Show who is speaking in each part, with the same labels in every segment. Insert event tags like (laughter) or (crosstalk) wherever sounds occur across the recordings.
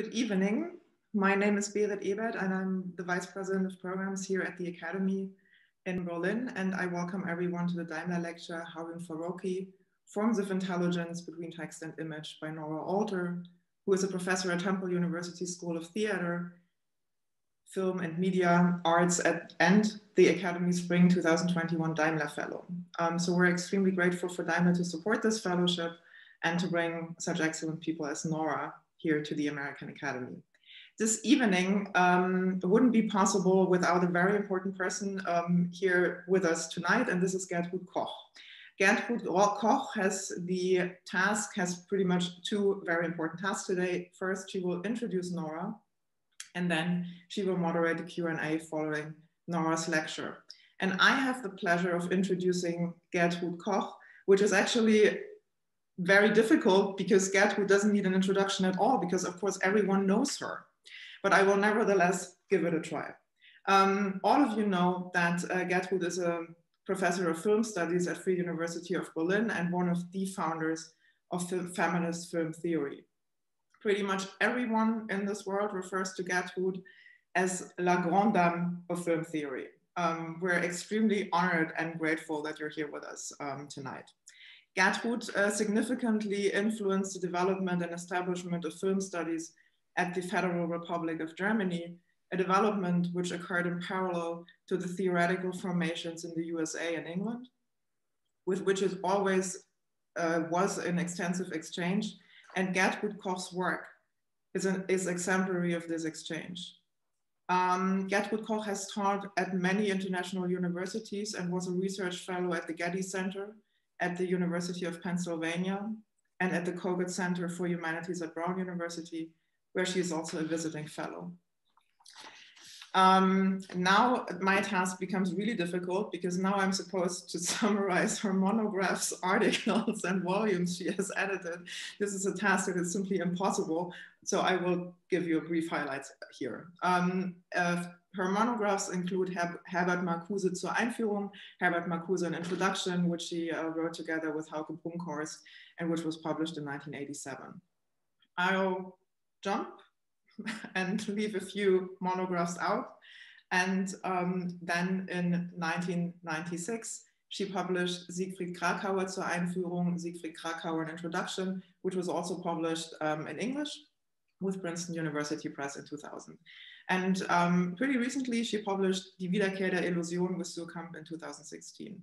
Speaker 1: Good evening. My name is Berit Ebert and I'm the Vice President of Programs here at the Academy in Berlin. And I welcome everyone to the Daimler lecture, Harun Farocki, Forms of Intelligence Between Text and Image by Nora Alter, who is a professor at Temple University School of Theater, Film and Media Arts at, and the Academy Spring 2021 Daimler Fellow. Um, so we're extremely grateful for Daimler to support this fellowship and to bring such excellent people as Nora here to the American Academy. This evening um, wouldn't be possible without a very important person um, here with us tonight, and this is Gertrud Koch. Gertrud Koch has the task, has pretty much two very important tasks today. First, she will introduce Nora, and then she will moderate the Q&A following Nora's lecture. And I have the pleasure of introducing Gertrud Koch, which is actually very difficult because Gertrude doesn't need an introduction at all because of course everyone knows her. But I will nevertheless give it a try. Um, all of you know that uh, Gertrude is a professor of film studies at Free University of Berlin and one of the founders of feminist film theory. Pretty much everyone in this world refers to Gertrude as La Grande Dame of film theory. Um, we're extremely honored and grateful that you're here with us um, tonight. Gertrud uh, significantly influenced the development and establishment of film studies at the Federal Republic of Germany, a development which occurred in parallel to the theoretical formations in the USA and England, with which it always uh, was an extensive exchange. And Gertrud Koch's work is, an, is exemplary of this exchange. Um, Gertrud Koch has taught at many international universities and was a research fellow at the Getty Center at the University of Pennsylvania and at the Cogut Center for Humanities at Brown University, where she is also a visiting fellow. Um, now my task becomes really difficult because now I'm supposed to (laughs) summarize her monographs, (laughs) articles, and volumes she has edited. This is a task that is simply impossible. So I will give you a brief highlights here. Um, uh, her monographs include Her Herbert Marcuse zur Einführung, Herbert Marcuse an introduction, which she uh, wrote together with Hauke Brunkhorst and which was published in 1987. I'll jump (laughs) and leave a few monographs out. And um, then in 1996, she published Siegfried Kracauer zur Einführung, Siegfried Kracauer an introduction, which was also published um, in English with Princeton University Press in 2000. And um, pretty recently, she published Die Wiederkehr der Illusion with Suhrkamp in 2016.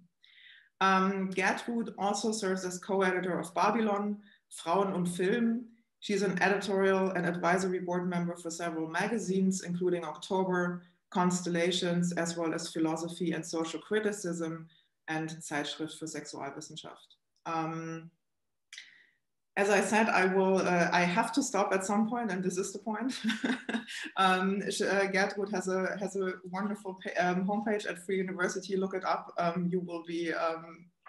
Speaker 1: Um, Gertrud also serves as co-editor of Babylon, Frauen und Film. She's an editorial and advisory board member for several magazines, including October, Constellations, as well as Philosophy and Social Criticism and Zeitschrift für Sexualwissenschaft. Um, as I said, I will. Uh, I have to stop at some point, and this is the point. (laughs) um, uh, has a has a wonderful um, homepage at Free University. Look it up. Um, you will be.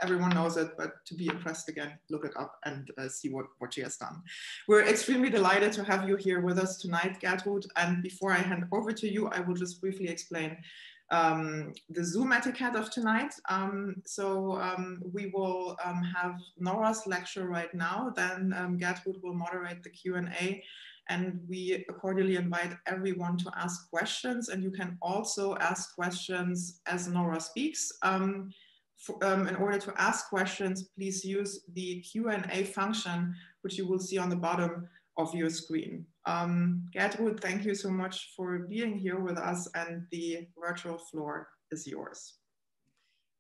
Speaker 1: Everyone knows it, but to be impressed again, look it up and uh, see what what she has done. We're extremely delighted to have you here with us tonight, Gertrud. And before I hand over to you, I will just briefly explain um, the Zoom etiquette of tonight. Um, so um, we will um, have Nora's lecture right now, then um, Gertrud will moderate the Q&A and we cordially invite everyone to ask questions and you can also ask questions as Nora speaks. Um, for, in order to ask questions, please use the Q&A function, which you will see on the bottom of your screen. Um, Gertrud, thank you so much for being here with us and the virtual floor is yours.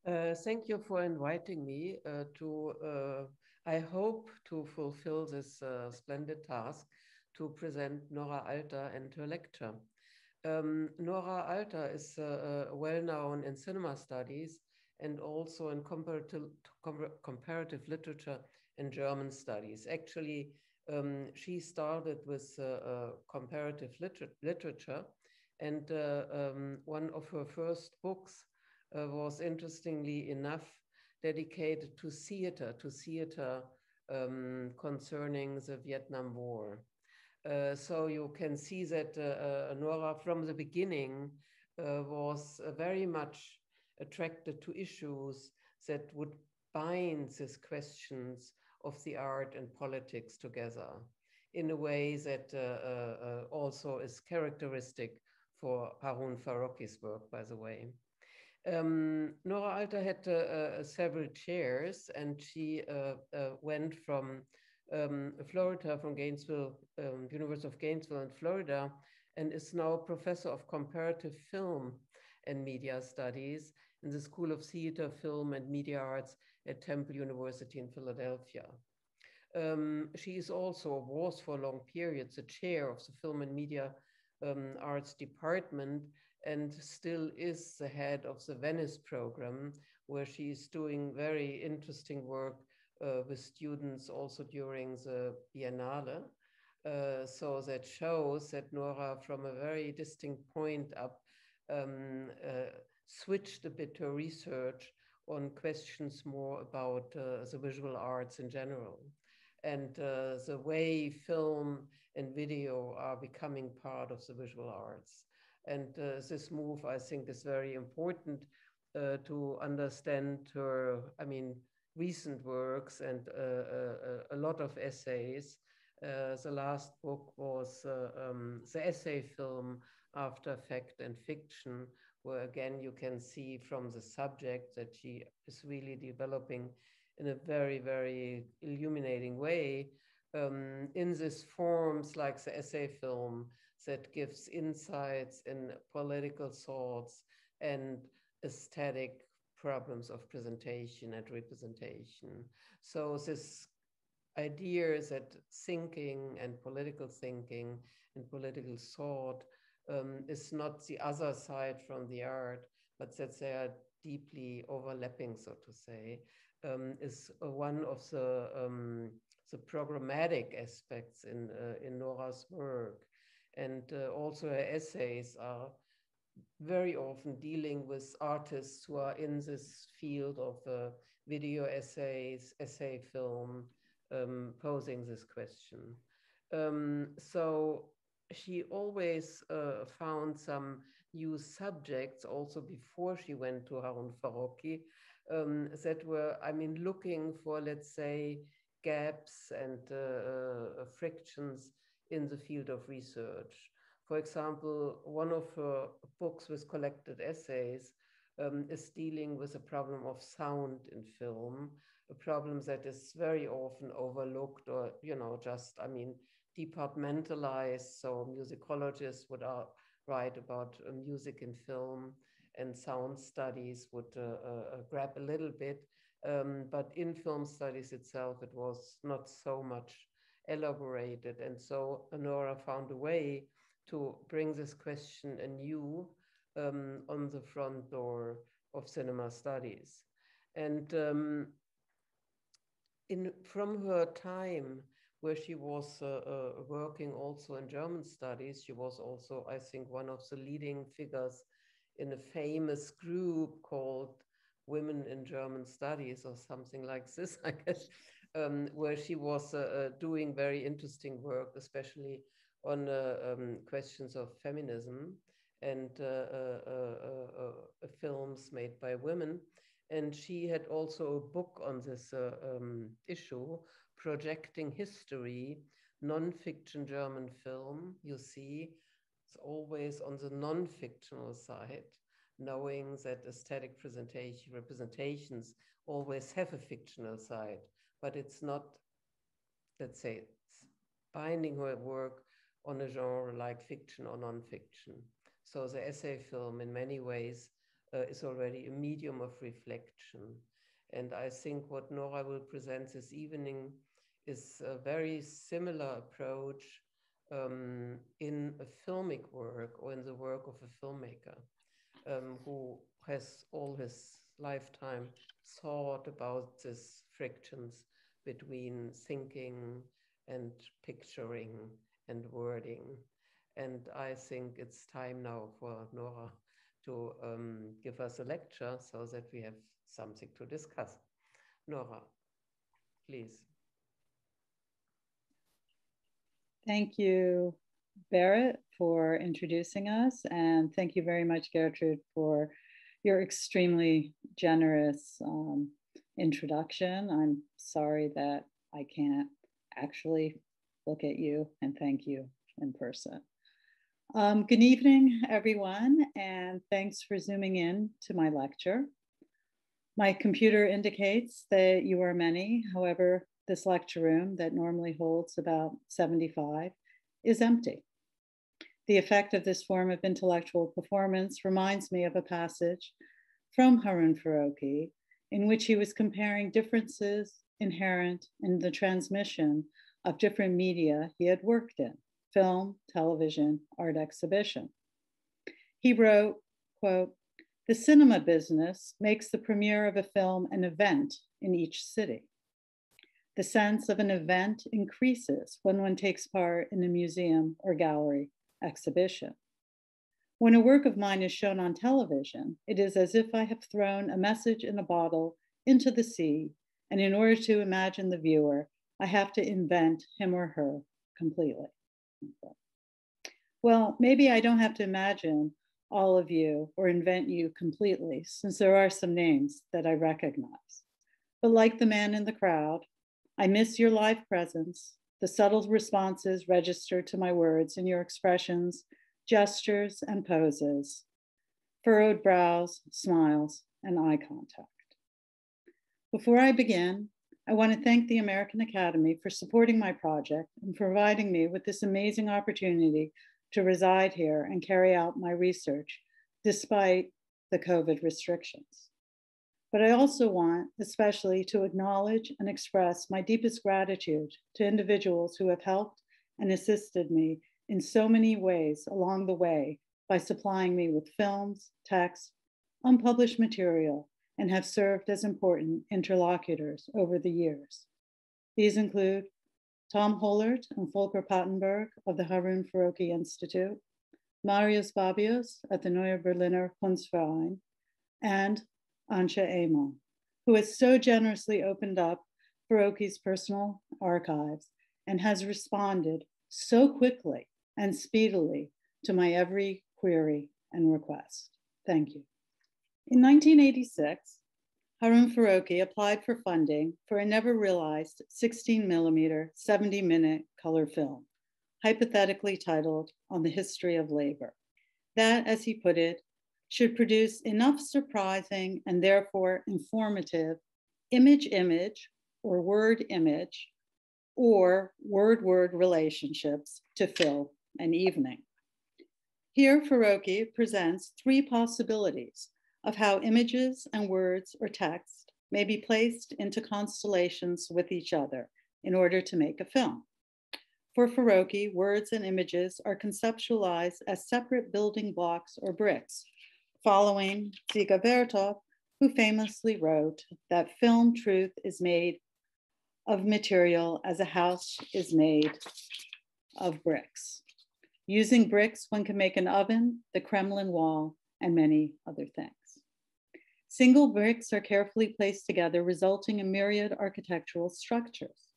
Speaker 2: Uh, thank you for inviting me uh, to, uh, I hope to fulfill this uh, splendid task to present Nora Alter and her lecture. Um, Nora Alter is uh, uh, well known in cinema studies and also in comparative, comparative literature and German studies. Actually, um, she started with uh, uh, comparative liter literature, and uh, um, one of her first books was interestingly enough dedicated to theater, to theater um, concerning the Vietnam War. Uh, so you can see that uh, uh, Nora from the beginning was very much attracted to issues that would bind these questions of the art and politics together. in a way that also is characteristic for Harun Farocki's work, by the way. Um, Nora Alter had uh, uh, several chairs, and she uh, went from um, Florida, from Gainesville, um, University of Gainesville in Florida, and is now a professor of comparative film and media studies in the School of Theater, Film, and Media Arts at Temple University in Philadelphia. Um, she is also, was for a long periods, the chair of the Film and Media um, Arts Department and still is the head of the Venice program, where she is doing very interesting work uh, with students also during the Biennale. Uh, so that shows that Nora, from a very distinct point up, um, uh, switched a bit her research on questions more about uh, the visual arts in general and uh, the way film and video are becoming part of the visual arts. And uh, this move, I think, is very important uh, to understand her, I mean, recent works and uh, uh, a lot of essays. The last book was um, the essay film After Fact and Fiction, where again you can see from the subject that she is really developing in a very, very illuminating way um, in these forms like the essay film that gives insights in political thoughts and aesthetic problems of presentation and representation. So this idea that thinking and political thinking and political thought um, is not the other side from the art, but that they are deeply overlapping, so to say, um, is one of the um, the programmatic aspects in uh, in Nora's work, and uh, also her essays are very often dealing with artists who are in this field of uh, video essays, essay film, um, posing this question. Um, so she always uh, found some new subjects also before she went to Harun Farocki um, that were, I mean, looking for, let's say, gaps and uh, uh, frictions in the field of research. For example, one of her books with collected essays um, is dealing with a problem of sound in film, a problem that is very often overlooked or, you know, just, I mean, departmentalized. So musicologists would uh, write about uh, music in film and sound studies would uh, grab a little bit. Um, but in film studies itself, it was not so much elaborated. And so Honora found a way to bring this question anew um, on the front door of cinema studies. And um, in, from her time, where she was uh, uh, working also in German studies, she was also, I think, one of the leading figures in a famous group called Women in German Studies or something like this, (laughs) I guess, um, where she was uh, doing very interesting work, especially on um, questions of feminism and uh, uh, uh, films made by women. And she had also a book on this um, issue, Projecting History, non-fiction German film, you see, it's always on the non-fictional side, knowing that aesthetic presentation representations always have a fictional side, but it's not, let's say, binding her work on a genre like fiction or non-fiction. So the essay film, in many ways, uh, is already a medium of reflection. And I think what Nora will present this evening is a very similar approach um, in a filmic work or in the work of a filmmaker um, who has all his lifetime thought about these frictions between thinking and picturing and wording. And I think it's time now for Nora to um, give us a lecture so that we have something to discuss. Nora, please.
Speaker 3: Thank you, Berit, for introducing us. And thank you very much, Gertrude, for your extremely generous um, introduction. I'm sorry that I can't actually look at you and thank you in person. Um, good evening, everyone, and thanks for zooming in to my lecture. My computer indicates that you are many. However, this lecture room that normally holds about 75 is empty. The effect of this form of intellectual performance reminds me of a passage from Harun Farocki in which he was comparing differences inherent in the transmission of different media he had worked in film, television, art exhibition. He wrote, quote, the cinema business makes the premiere of a film an event in each city. The sense of an event increases when one takes part in a museum or gallery exhibition. When a work of mine is shown on television, it is as if I have thrown a message in a bottle into the sea, and in order to imagine the viewer, I have to invent him or her completely. Well, maybe I don't have to imagine all of you or invent you completely, since there are some names that I recognize. But like the man in the crowd, I miss your live presence, the subtle responses registered to my words and your expressions, gestures, and poses, furrowed brows, smiles, and eye contact. Before I begin, I want to thank the American Academy for supporting my project and providing me with this amazing opportunity to reside here and carry out my research despite the COVID restrictions. But I also want, especially, to acknowledge and express my deepest gratitude to individuals who have helped and assisted me in so many ways along the way by supplying me with films, text, unpublished material, and have served as important interlocutors over the years. These include Tom Holert and Volker Pantenburg of the Harun Farocki Institute, Marius Babias at the Neue Berliner Kunstverein, and Antje Ehmann, who has so generously opened up Farocki's personal archives and has responded so quickly and speedily to my every query and request. Thank you. In 1986, Harun Farocki applied for funding for a never realized 16 millimeter, 70 minute color film, hypothetically titled On the History of Labor. That, as he put it, should produce enough surprising and therefore informative image image or word image or word word relationships to fill an evening. Here, Farocki presents three possibilities of how images and words or text may be placed into constellations with each other in order to make a film. For Farocki, words and images are conceptualized as separate building blocks or bricks, following Dziga Vertov, who famously wrote that film truth is made of material as a house is made of bricks. Using bricks, one can make an oven, the Kremlin wall, and many other things. Single bricks are carefully placed together, resulting in myriad architectural structures.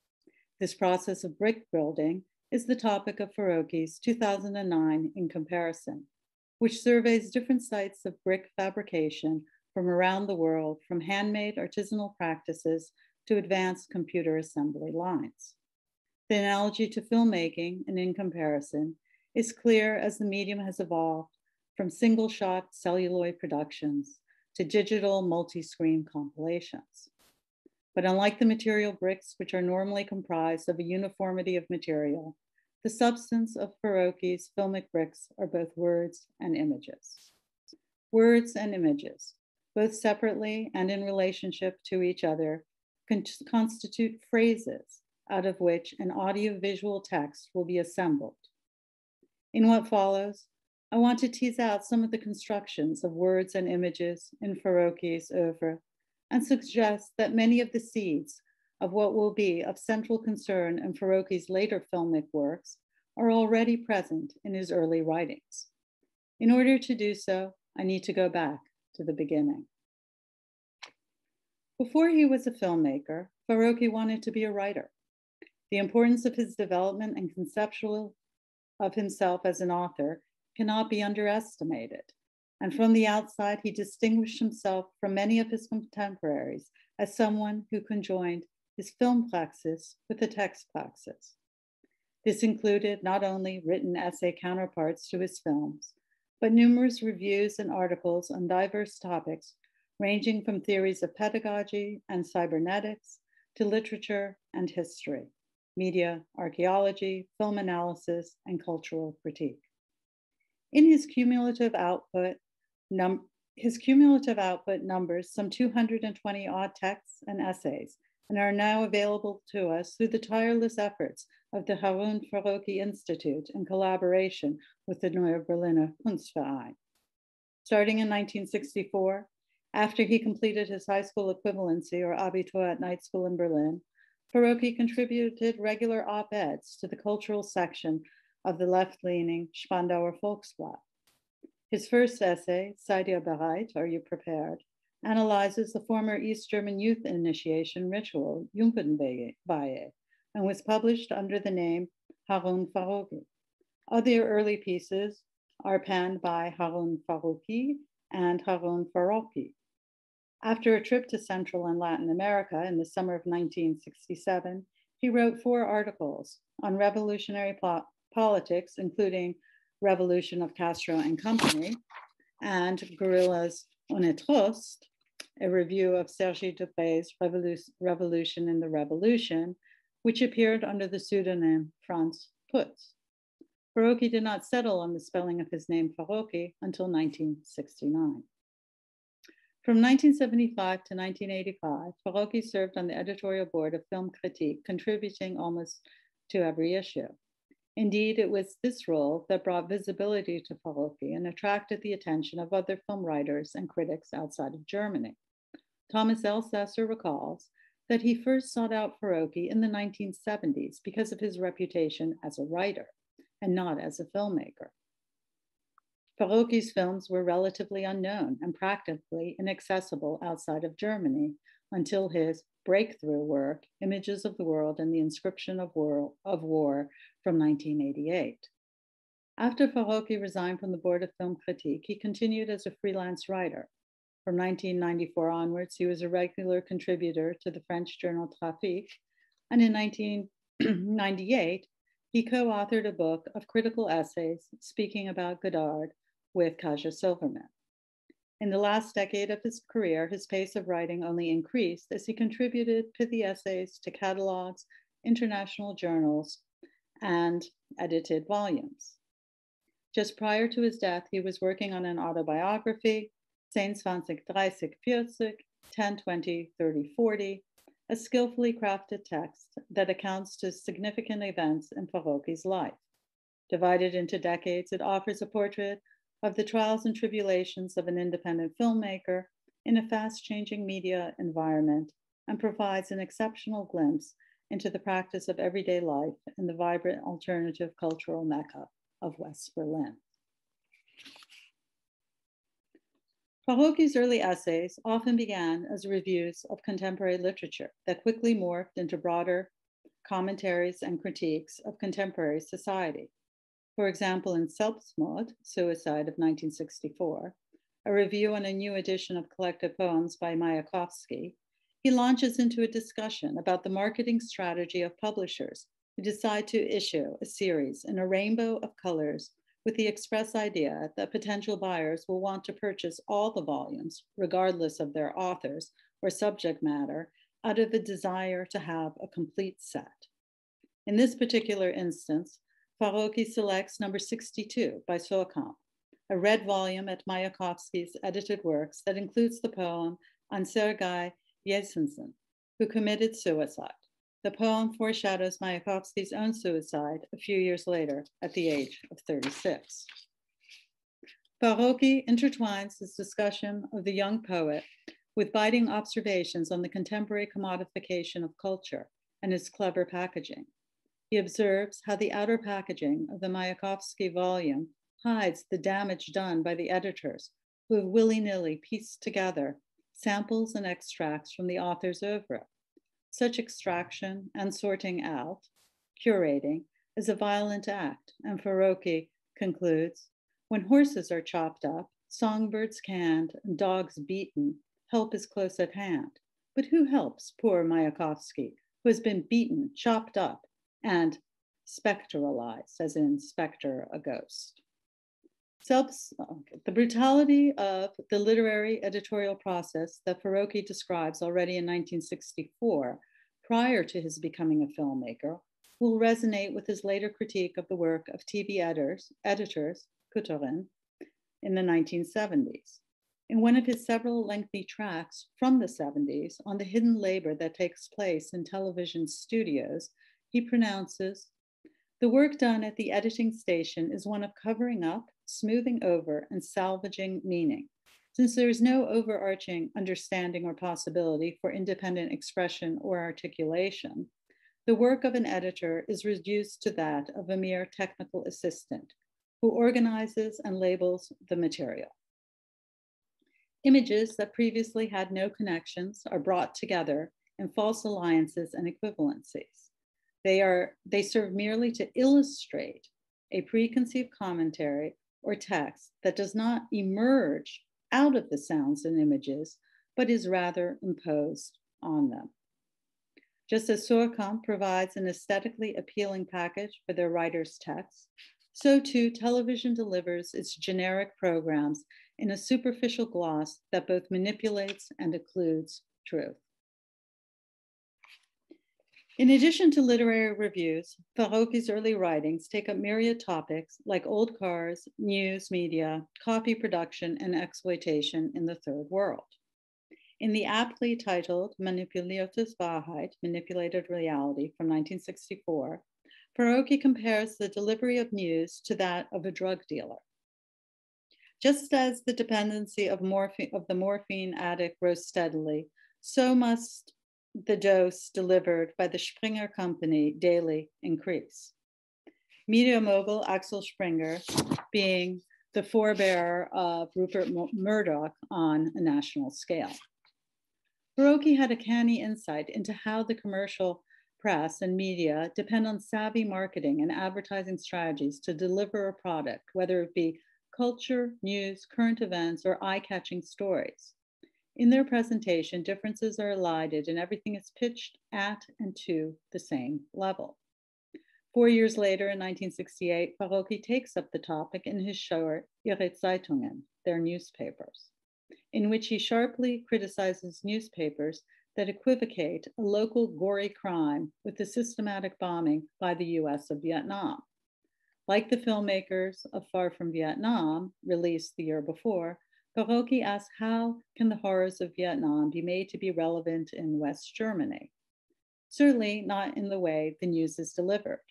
Speaker 3: This process of brick building is the topic of Farocki's 2009 In Comparison, which surveys different sites of brick fabrication from around the world, from handmade artisanal practices to advanced computer assembly lines. The analogy to filmmaking and in comparison is clear as the medium has evolved from single shot celluloid productions to digital multi-screen compilations. But unlike the material bricks, which are normally comprised of a uniformity of material, the substance of Farocki's filmic bricks are both words and images. Words and images, both separately and in relationship to each other, con constitute phrases out of which an audiovisual text will be assembled. In what follows, I want to tease out some of the constructions of words and images in Farocki's oeuvre and suggest that many of the seeds of what will be of central concern in Farocki's later filmic works are already present in his early writings. In order to do so, I need to go back to the beginning. Before he was a filmmaker, Farocki wanted to be a writer. The importance of his development and conceptual of himself as an author cannot be underestimated. And from the outside, he distinguished himself from many of his contemporaries as someone who conjoined his film praxis with the text praxis. This included not only written essay counterparts to his films, but numerous reviews and articles on diverse topics, ranging from theories of pedagogy and cybernetics to literature and history, media, archaeology, film analysis, and cultural critique. In his cumulative output, his cumulative output numbers some 220 odd texts and essays and are now available to us through the tireless efforts of the Harun Farocki Institute in collaboration with the Neue Berliner Kunstverein. Starting in 1964, after he completed his high school equivalency or Abitur at night school in Berlin, Farocki contributed regular op-eds to the cultural section of the left-leaning Spandauer Volksblatt. His first essay, Seid ihr bereit, Are You Prepared, analyzes the former East German youth initiation ritual, Jugendweihe, and was published under the name Harun Farokhi. Other early pieces are penned by Harun Farokhi and Harun Farokhi. After a trip to Central and Latin America in the summer of 1967, he wrote four articles on revolutionary po- politics, including Revolution of Castro and Company and Guerrillas ohne Trost, a review of Serge Debray's Revolution in the Revolution, which appeared under the pseudonym Franz Putz. Farocki did not settle on the spelling of his name Farocki until 1969. From 1975 to 1985, Farocki served on the editorial board of Filmkritik, contributing almost to every issue. Indeed, it was this role that brought visibility to Farocki and attracted the attention of other film writers and critics outside of Germany. Thomas Elsaesser recalls that he first sought out Farocki in the 1970s because of his reputation as a writer and not as a filmmaker. Farocki's films were relatively unknown and practically inaccessible outside of Germany until his breakthrough work, Images of the World and the Inscription of War, of War from 1988. After Farocki resigned from the Board of Filmkritik, he continued as a freelance writer. From 1994 onwards, he was a regular contributor to the French journal Trafic, and in 1998, he co authored a book of critical essays speaking about Godard with Kaja Silverman. In the last decade of his career, his pace of writing only increased as he contributed pithy essays to catalogs, international journals, and edited volumes. Just prior to his death, he was working on an autobiography, 10, 20, 30, 40, 10, 20, 30, 40, a skillfully crafted text that accounts to significant events in Farocki's life. Divided into decades, it offers a portrait of the trials and tribulations of an independent filmmaker in a fast changing media environment and provides an exceptional glimpse into the practice of everyday life in the vibrant alternative cultural mecca of West Berlin. Farocki's early essays often began as reviews of contemporary literature that quickly morphed into broader commentaries and critiques of contemporary society. For example, in Selbstmord, Suicide of 1964, a review on a new edition of collected poems by Mayakovsky, he launches into a discussion about the marketing strategy of publishers who decide to issue a series in a rainbow of colors with the express idea that potential buyers will want to purchase all the volumes, regardless of their authors or subject matter, out of a desire to have a complete set. In this particular instance, Farocki selects number 62 by Suhrkamp, a red volume at Mayakovsky's edited works that includes the poem on Sergei Yesenin, who committed suicide. The poem foreshadows Mayakovsky's own suicide a few years later at the age of 36. Farocki intertwines his discussion of the young poet with biting observations on the contemporary commodification of culture and its clever packaging. He observes how the outer packaging of the Mayakovsky volume hides the damage done by the editors who have willy nilly pieced together samples and extracts from the author's oeuvre. Such extraction and sorting out, curating, is a violent act, and Farocki concludes when horses are chopped up, songbirds canned, and dogs beaten, help is close at hand. But who helps poor Mayakovsky, who has been beaten, chopped up, and spectralized, as in specter, a ghost. Self, uh, the brutality of the literary editorial process that Farocki describes already in 1964, prior to his becoming a filmmaker, will resonate with his later critique of the work of TV editors, editors Kutorin, in the 1970s. In one of his several lengthy tracks from the 70s on the hidden labor that takes place in television studios, he pronounces The work done at the editing station is one of covering up, smoothing over, and salvaging meaning, since there is no overarching understanding or possibility for independent expression or articulation. The work of an editor is reduced to that of a mere technical assistant who organizes and labels the material. Images that previously had no connections are brought together in false alliances and equivalencies. They, are, they serve merely to illustrate a preconceived commentary or text that does not emerge out of the sounds and images, but is rather imposed on them. Just as Suhrkamp provides an aesthetically appealing package for their writer's text, so too television delivers its generic programs in a superficial gloss that both manipulates and occludes truth. In addition to literary reviews, Farocki's early writings take up myriad topics like old cars, news media, coffee production, and exploitation in the third world. In the aptly titled Manipuliertes Wahrheit, Manipulated Reality from 1964, Farocki compares the delivery of news to that of a drug dealer. Just as the dependency of, of the morphine addict grows steadily, so must the dose delivered by the Springer Company daily increase. Media mogul Axel Springer being the forebearer of Rupert Murdoch on a national scale. Farocki had a canny insight into how the commercial press and media depend on savvy marketing and advertising strategies to deliver a product, whether it be culture, news, current events, or eye catching stories. In their presentation, differences are elided and everything is pitched at and to the same level. Four years later, in 1968, Farocki takes up the topic in his short Ihre Zeitungen, their newspapers, in which he sharply criticizes newspapers that equivocate a local gory crime with the systematic bombing by the US of Vietnam. Like the filmmakers of Far From Vietnam, released the year before, Farocki asks how can the horrors of Vietnam be made to be relevant in West Germany? Certainly not in the way the news is delivered.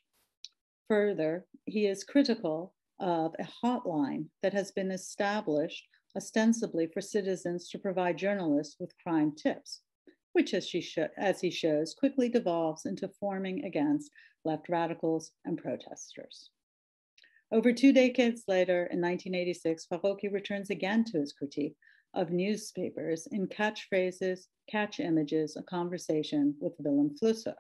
Speaker 3: Further, he is critical of a hotline that has been established ostensibly for citizens to provide journalists with crime tips, which, as, as he shows, quickly devolves into forming against left radicals and protesters. Over two decades later, in 1986, Farocki returns again to his critique of newspapers in Catchphrases, Catch Images, a conversation with Vilém Flusser.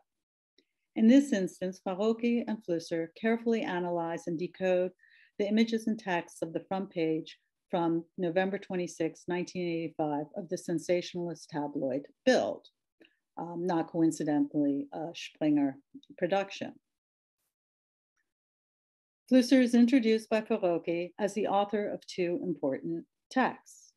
Speaker 3: In this instance, Farocki and Flusser carefully analyze and decode the images and texts of the front page from November 26, 1985, of the sensationalist tabloid Bild, um, not coincidentally a Springer production. Flusser is introduced by Farocki as the author of two important texts,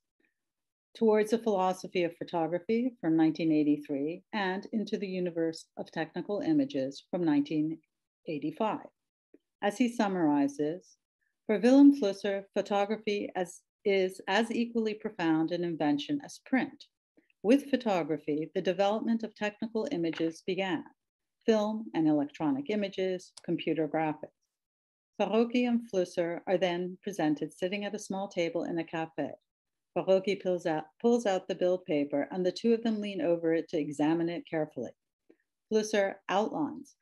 Speaker 3: Towards a Philosophy of Photography from 1983 and Into the Universe of Technical Images from 1985. As he summarizes, for Vilém Flusser, photography as, is as equally profound an invention as print. With photography, the development of technical images began film and electronic images, computer graphics. Farocki and Flusser are then presented sitting at a small table in a cafe. Farocki pulls out, pulls out the Bild paper, and the two of them lean over it to examine it carefully. Flusser outlines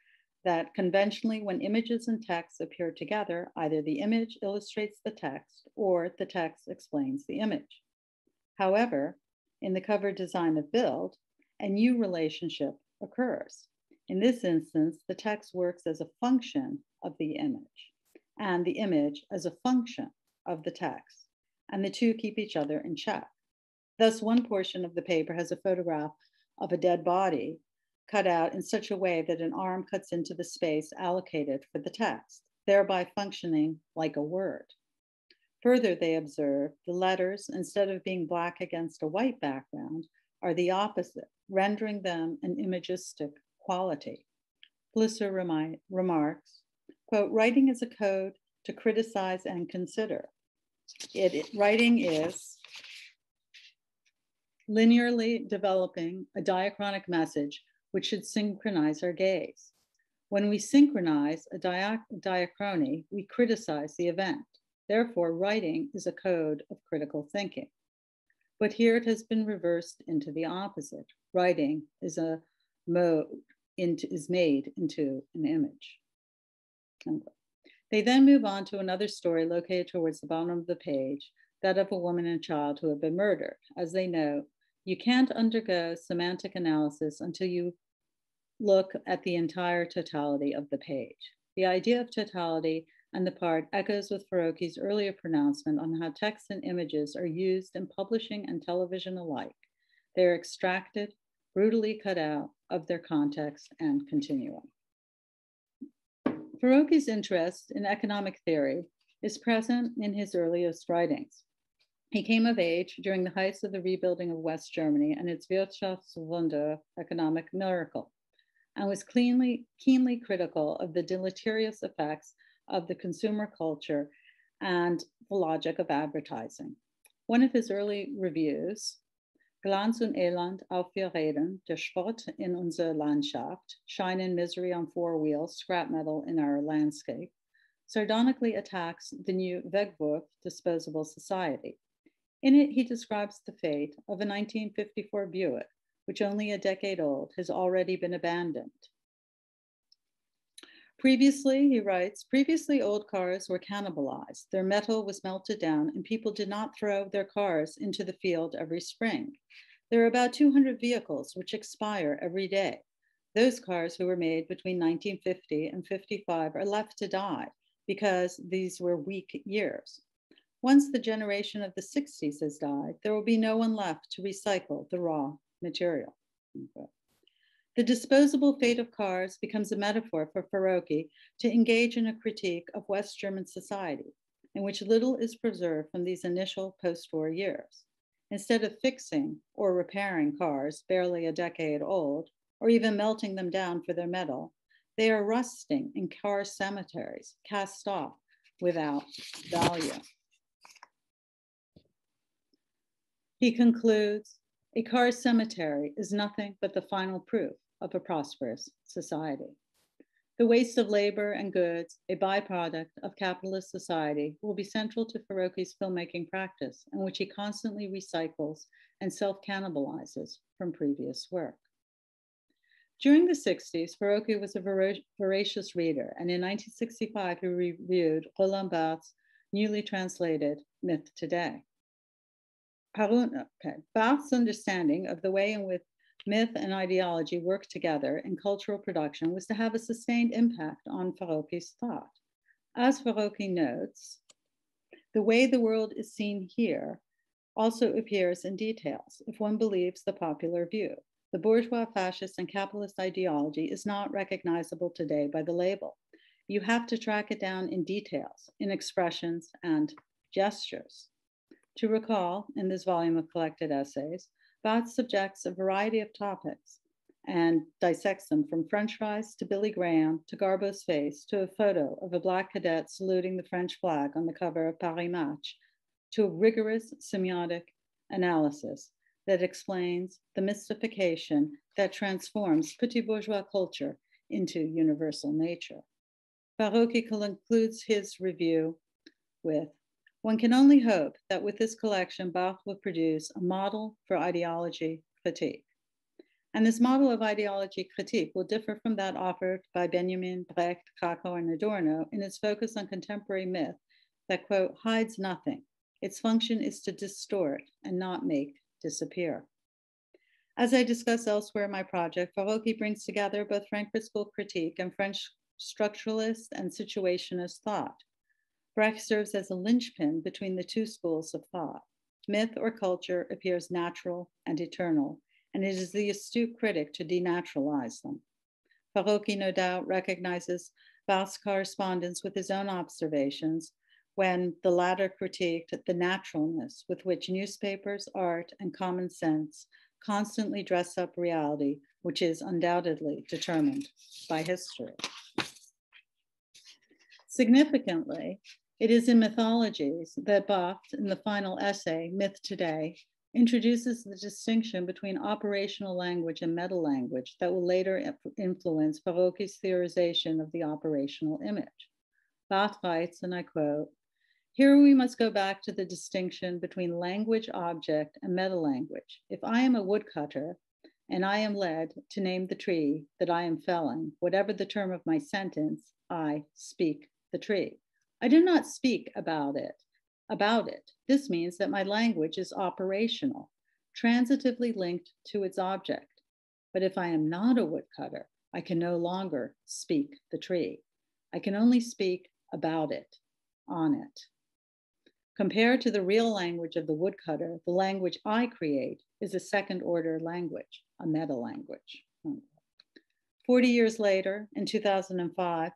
Speaker 3: that conventionally, when images and text appear together, either the image illustrates the text or the text explains the image. However, in the cover design of Bild, a new relationship occurs. In this instance, the text works as a function of the image and the image as a function of the text, and the two keep each other in check. Thus, one portion of the paper has a photograph of a dead body cut out in such a way that an arm cuts into the space allocated for the text, thereby functioning like a word. Further, they observe the letters, instead of being black against a white background, are the opposite, rendering them an imagistic quality. Remi- remarks, quote, writing is a code to criticize and consider. It, it, writing is linearly developing a diachronic message which should synchronize our gaze. When we synchronize a diachrony, we criticize the event. Therefore, writing is a code of critical thinking. But here it has been reversed into the opposite. Writing is a mode into, is made into an image. They then move on to another story located towards the bottom of the page, that of a woman and child who have been murdered. As they know, you can't undergo semantic analysis until you look at the entire totality of the page. The idea of totality and the part echoes with Farocki's earlier pronouncement on how text and images are used in publishing and television alike. They are extracted, brutally cut out of their context and continuum. Farocki's interest in economic theory is present in his earliest writings. He came of age during the heights of the rebuilding of West Germany and its Wirtschaftswunder economic miracle, and was cleanly, keenly critical of the deleterious effects of the consumer culture and the logic of advertising. One of his early reviews, Glanz und Elend auf vier Rädern, der Schrott in unserer Landschaft, Shine and Misery on Four Wheels, Scrap Metal in Our Landscape, sardonically attacks the new Wegwerf disposable society in it, he describes the fate of a 1954 Buick, which only a decade old has already been abandoned. Previously, he writes, previously old cars were cannibalized. Their metal was melted down, and people did not throw their cars into the field every spring. There are about 200 vehicles which expire every day. Those cars who were made between 1950 and 55 are left to die because these were weak years. Once the generation of the 60s has died, there will be no one left to recycle the raw material. The disposable fate of cars becomes a metaphor for Farocki to engage in a critique of West German society, in which little is preserved from these initial post war years. Instead of fixing or repairing cars barely a decade old, or even melting them down for their metal, they are rusting in car cemeteries, cast off without value. He concludes a car cemetery is nothing but the final proof of a prosperous society. The waste of labor and goods, a byproduct of capitalist society, will be central to Farocki's filmmaking practice, in which he constantly recycles and self cannibalizes from previous work. During the 60s, Farocki was a voracious reader, and in 1965, he reviewed Roland Barthes' newly translated Myth Today. Harun, okay, Barthes' understanding of the way in which myth and ideology work together in cultural production was to have a sustained impact on Farocki's thought. As Farocki notes, the way the world is seen here also appears in details if one believes the popular view. The bourgeois, fascist, and capitalist ideology is not recognizable today by the label. You have to track it down in details, in expressions and gestures. To recall, in this volume of collected essays, Barthes subjects a variety of topics and dissects them from French fries to Billy Graham to Garbo's face to a photo of a black cadet saluting the French flag on the cover of Paris Match to a rigorous semiotic analysis that explains the mystification that transforms petit bourgeois culture into universal nature. Farocki concludes his review with one can only hope that with this collection, Barthes will produce a model for ideology critique. And this model of ideology critique will differ from that offered by Benjamin, Brecht, Kracauer, and Adorno in its focus on contemporary myth that, quote, hides nothing. Its function is to distort and not make disappear. As I discuss elsewhere in my project, Farocki brings together both Frankfurt School critique and French structuralist and situationist thought. Brecht serves as a linchpin between the two schools of thought. Myth or culture appears natural and eternal, and it is the astute critic to denaturalize them. Farocki, no doubt, recognizes Barthes's correspondence with his own observations when the latter critiqued the naturalness with which newspapers, art, and common sense constantly dress up reality, which is undoubtedly determined by history. Significantly, it is in mythologies that Barthes, in the final essay, Myth Today, introduces the distinction between operational language and meta language that will later influence Farocki's theorization of the operational image. Barthes writes, and I quote, here we must go back to the distinction between language object and meta-language. If I am a woodcutter and I am led to name the tree that I am felling, whatever the term of my sentence, I speak the tree. I do not speak about it. About it. This means that my language is operational, transitively linked to its object. But if I am not a woodcutter, I can no longer speak the tree. I can only speak about it, on it. Compared to the real language of the woodcutter, the language I create is a second order language, a meta language. Hmm. 40 years later, in 2005,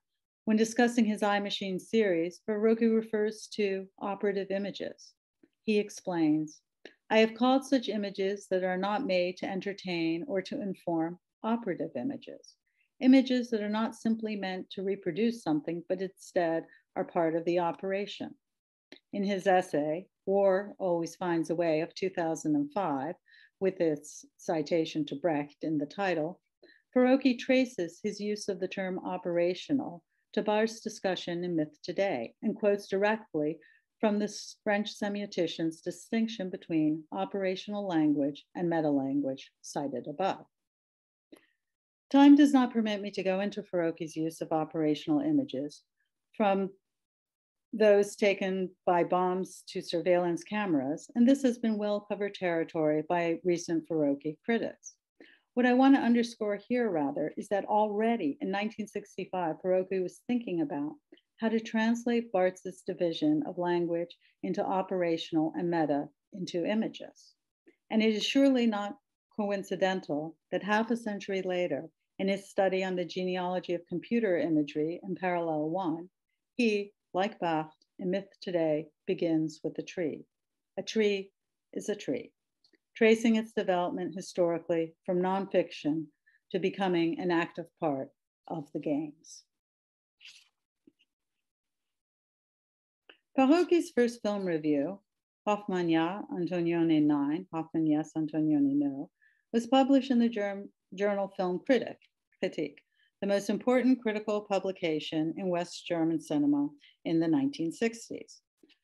Speaker 3: when discussing his eye machine series, Farocki refers to operative images. He explains, I have called such images that are not made to entertain or to inform operative images. Images that are not simply meant to reproduce something, but instead are part of the operation. In his essay, War Always Finds a Way of 2005, with its citation to Brecht in the title, Farocki traces his use of the term operational to Barthes's discussion in Myth Today and quotes directly from the French semiotician's distinction between operational language and meta language cited above. Time does not permit me to go into Farocki's use of operational images. From those taken by bombs to surveillance cameras, and this has been well covered territory by recent Farocki critics. What I want to underscore here, rather, is that already in 1965, Farocki was thinking about how to translate Barthes's division of language into operational and meta into images. And it is surely not coincidental that half a century later, in his study on the genealogy of computer imagery in Parallel 1, he like Barthes, in myth today begins with a tree. A tree is a tree, tracing its development historically from nonfiction to becoming an active part of the games. Farocki's first film review, Hoffman Ja, Antonioni 9, Hoffman Yes, Antonioni No, was published in the germ- journal Filmkritik, Critique the most important critical publication in West German cinema in the 1960s.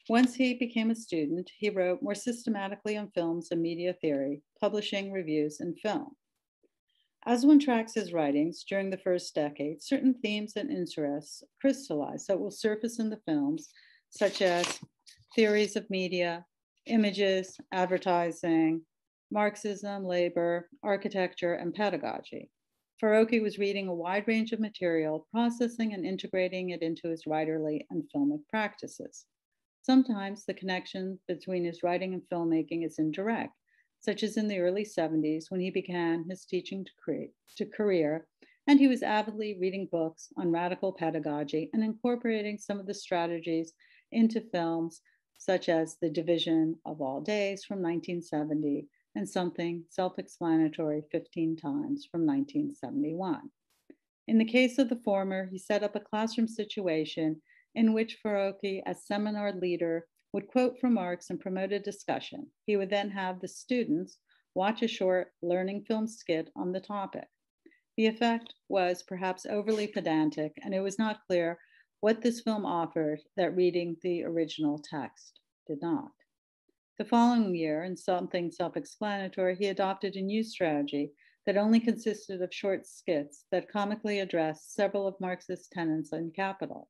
Speaker 3: Once he became a student, he wrote more systematically on films and media theory, publishing reviews in film. As one tracks his writings during the first decade, certain themes and interests crystallize that will surface in the films, such as theories of media, images, advertising, Marxism, labor, architecture, and pedagogy. Farocki was reading a wide range of material, processing and integrating it into his writerly and filmic practices. Sometimes the connection between his writing and filmmaking is indirect, such as in the early 70s when he began his teaching to, create, to career, and he was avidly reading books on radical pedagogy and incorporating some of the strategies into films, such as The Division of All Days from 1970 and something self explanatory 15 times from 1971. In the case of the former, he set up a classroom situation in which Farocki, as seminar leader, would quote from Marx and promote a discussion. He would then have the students watch a short learning film skit on the topic. The effect was perhaps overly pedantic, and it was not clear what this film offered that reading the original text did not. The following year, in something self explanatory, he adopted a new strategy that only consisted of short skits that comically addressed several of Marx's tenets in Capital.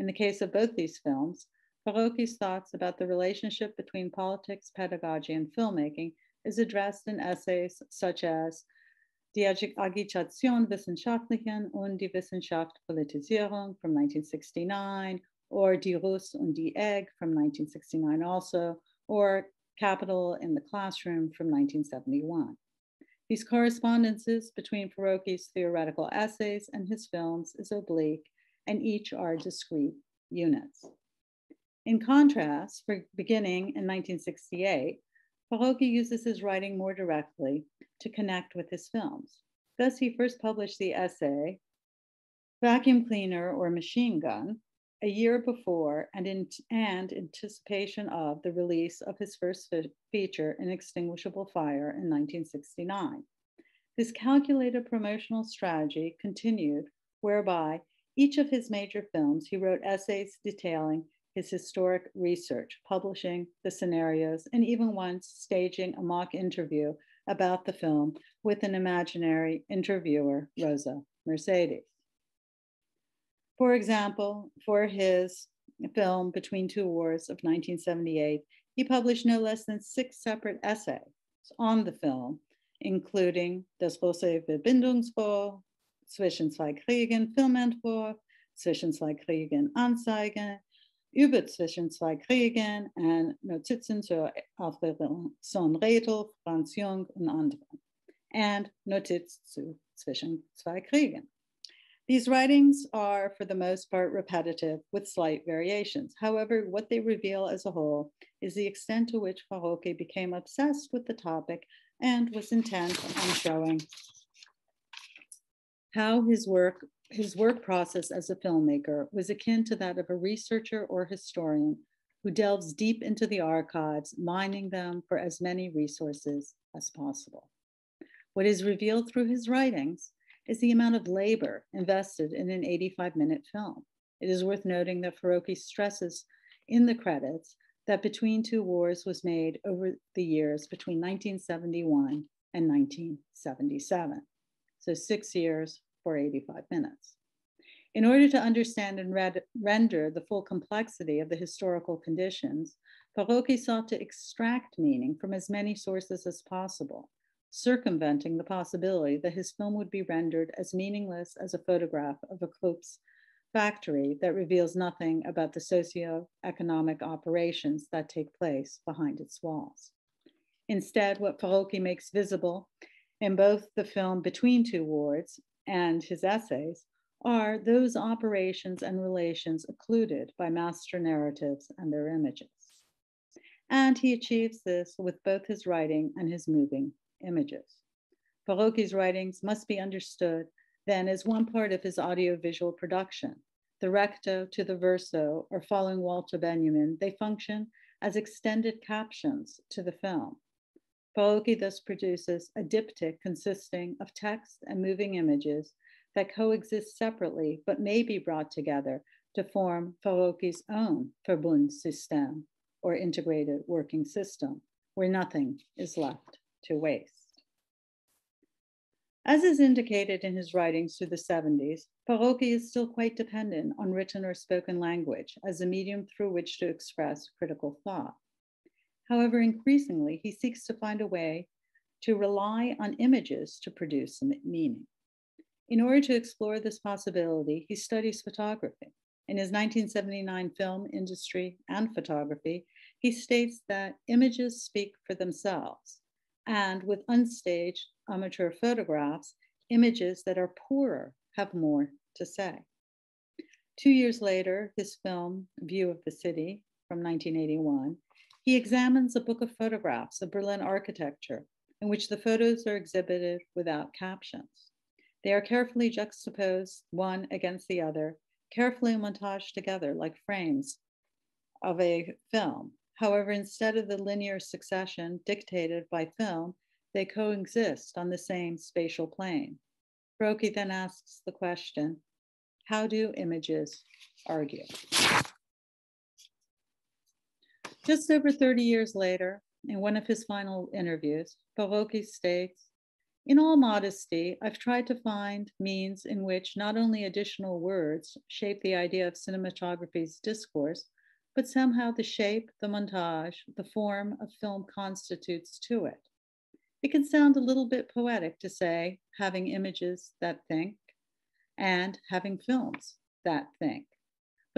Speaker 3: In the case of both these films, Farocki's thoughts about the relationship between politics, pedagogy, and filmmaking is addressed in essays such as Die Agitation Wissenschaftlichen und die Wissenschaft Politisierung from 1969, or Die Russ und die Egg from 1969 also, or Capital in the Classroom from 1971. These correspondences between Farocki's theoretical essays and his films is oblique, and each are discrete units. In contrast, for beginning in 1968, Farocki uses his writing more directly to connect with his films. Thus, he first published the essay Vacuum Cleaner or Machine Gun a year before and in and anticipation of the release of his first feature, Inextinguishable Fire, in 1969. This calculated promotional strategy continued, whereby each of his major films, he wrote essays detailing his historic research, publishing the scenarios, and even once staging a mock interview about the film with an imaginary interviewer, Rosa Mercedes. For example, for his film Between Two Wars of 1978, he published no less than six separate essays on the film, including Das große Verbindungsrohr, Zwischen zwei Kriegen, Filmentwurf, Zwischen zwei Kriegen, Anzeige, über Zwischen zwei Kriegen und Notizen zur Aufregung Redel, Franz Jung und anderen, and Notiz zu Zwischen zwei Kriegen. These writings are, for the most part, repetitive with slight variations. However, what they reveal as a whole is the extent to which Farocki became obsessed with the topic and was intent on showing how his work, his work process as a filmmaker was akin to that of a researcher or historian who delves deep into the archives, mining them for as many resources as possible. What is revealed through his writings is the amount of labor invested in an 85 minute film. It is worth noting that Farocki stresses in the credits that Between Two Wars was made over the years between 1971 and 1977. So six years for 85 minutes. In order to understand and render the full complexity of the historical conditions, Farocki sought to extract meaning from as many sources as possible circumventing the possibility that his film would be rendered as meaningless as a photograph of a Krupp's factory that reveals nothing about the socio-economic operations that take place behind its walls. Instead, what Farocki makes visible in both the film Between Two Wars and his essays are those operations and relations occluded by master narratives and their images. And he achieves this with both his writing and his moving images. Farocki's writings must be understood then as one part of his audiovisual production. The recto to the verso, or following Walter Benjamin, they function as extended captions to the film. Farocki thus produces a diptych consisting of text and moving images that coexist separately but may be brought together to form Farocki's own Verbundsystem, or integrated working system, where nothing is left to waste. As is indicated in his writings through the 70s, Farocki is still quite dependent on written or spoken language as a medium through which to express critical thought. However, increasingly, he seeks to find a way to rely on images to produce some meaning. In order to explore this possibility, he studies photography. In his 1979 film Industry and Photography, he states that images speak for themselves and with unstaged amateur photographs, images that are poorer have more to say. Two years later, his film, View of the City from 1981, he examines a book of photographs of Berlin architecture in which the photos are exhibited without captions. They are carefully juxtaposed one against the other, carefully montaged together like frames of a film, However, instead of the linear succession dictated by film, they coexist on the same spatial plane. Farocki then asks the question how do images argue? Just over 30 years later, in one of his final interviews, Farocki states In all modesty, I've tried to find means in which not only additional words shape the idea of cinematography's discourse, but somehow the shape, the montage, the form of film constitutes to it. It can sound a little bit poetic to say having images that think and having films that think.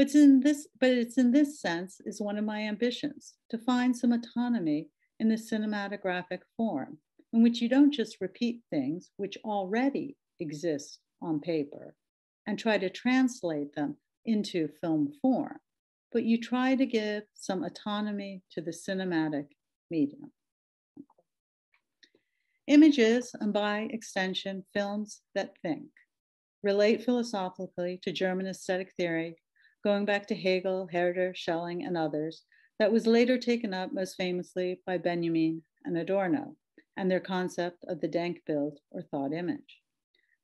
Speaker 3: But it's in this, but it's in this sense is one of my ambitions to find some autonomy in the cinematographic form, in which you don't just repeat things which already exist on paper and try to translate them into film form, but you try to give some autonomy to the cinematic medium. Images, and by extension, films that think, relate philosophically to German aesthetic theory, going back to Hegel, Herder, Schelling, and others, that was later taken up most famously by Benjamin and Adorno, and their concept of the Denkbild or thought image.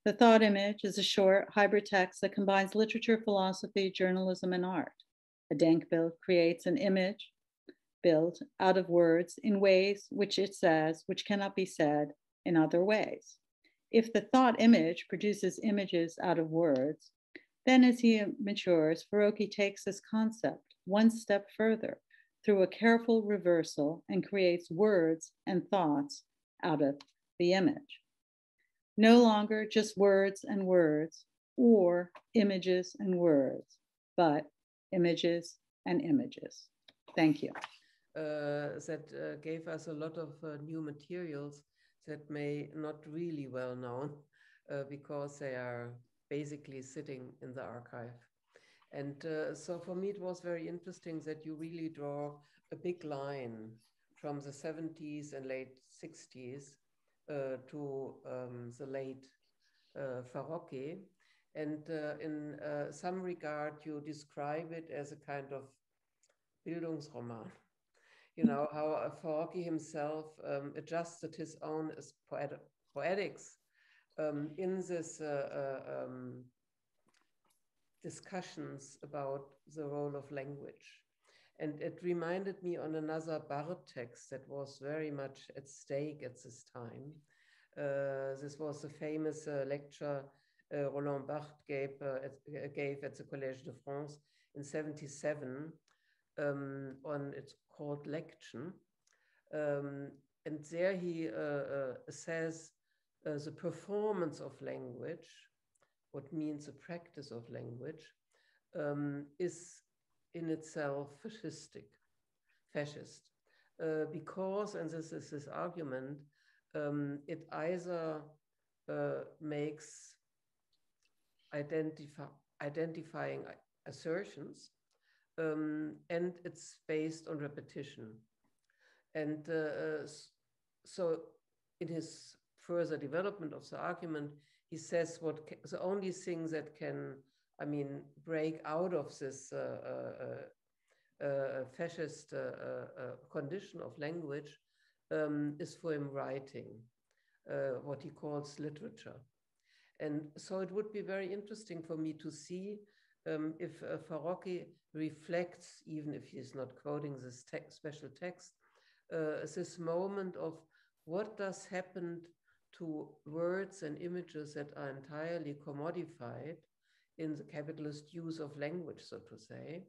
Speaker 3: The thought image is a short hybrid text that combines literature, philosophy, journalism, and art. A Denkbild creates an image built out of words in ways which it says, which cannot be said in other ways. If the thought image produces images out of words, then as he matures, Farocki takes this concept one step further through a careful reversal and creates words and thoughts out of the image. No longer just words and words or images and words, but images and images. Thank you.
Speaker 2: Uh, that uh, gave us a lot of uh, new materials that may not really well known uh, because they are basically sitting in the archive. And uh, so for me, it was very interesting that you really draw a big line from the 70s and late 60s uh, to um, the late uh, Farocki. And uh, in uh, some regard, you describe it as a kind of Bildungsroman. You know, how Farocki himself um, adjusted his own poet poetics um, in this uh, uh, um, discussions about the role of language. And it reminded me on another Barthes text that was very much at stake at this time. Uh, this was the famous uh, lecture uh, Roland Barthes gave, uh, at, gave at the Collège de France in 77 um, on, it's called Lection. Um, and there he says uh, the performance of language, what means the practice of language, um, is in itself fascistic, fascist. Uh, because, and this is his argument, um, it either uh, makes identify, identifying assertions um, and it's based on repetition. And uh, so in his further development of the argument, he says what the only thing that can, I mean, break out of this uh, uh, uh, uh fascist uh, condition of language um, is for him writing, what he calls literature. And so it would be very interesting for me to see um, if uh, Farocki reflects, even if he's not quoting this te special text, uh, this moment of what does happen to words and images that are entirely commodified in the capitalist use of language, so to say,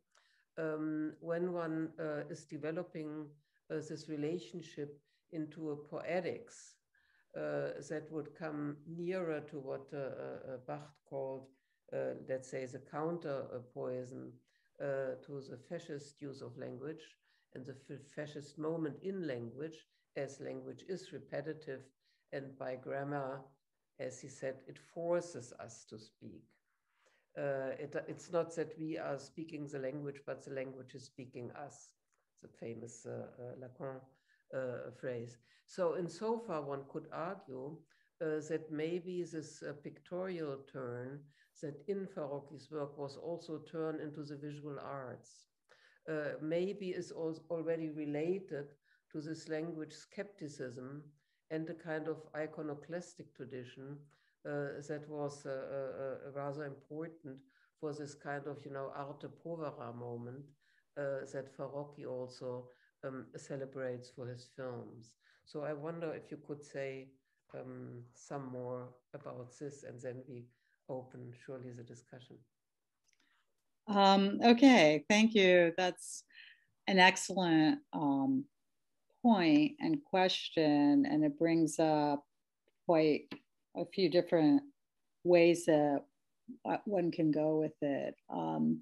Speaker 2: um, when one uh, is developing uh, this relationship into a poetics uh, that would come nearer to what uh, uh, Barthes called, uh, let's say, the counter poison to the fascist use of language and the fascist moment in language, as language is repetitive and by grammar, as he said, it forces us to speak. Uh, it, it's not that we are speaking the language, but the language is speaking us, the famous uh, uh, Lacan uh, phrase. So, in so far, one could argue uh, that maybe this uh, pictorial turn that in Farocki's work was also turned into the visual arts, maybe is already related to this language skepticism and a kind of iconoclastic tradition uh, that was uh, uh, rather important for this kind of, you know, arte povera moment that Farocki also um, celebrates for his films. So I wonder if you could say um, some more about this and then we open surely the discussion.
Speaker 3: Um, okay, thank you. That's an excellent um, point and question, and it brings up quite a few different ways that one can go with it. Um,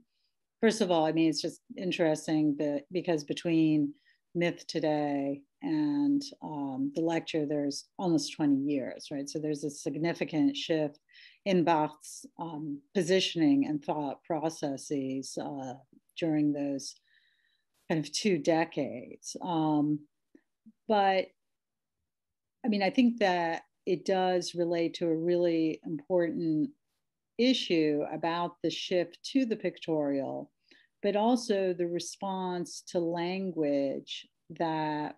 Speaker 3: first of all, I mean, it's just interesting that because between Myth Today and um, the lecture, there's almost 20 years, right? So there's a significant shift in Barthes's um, positioning and thought processes uh, during those kind of two decades. Um, but I mean, I think that it does relate to a really important issue about the shift to the pictorial, but also the response to language that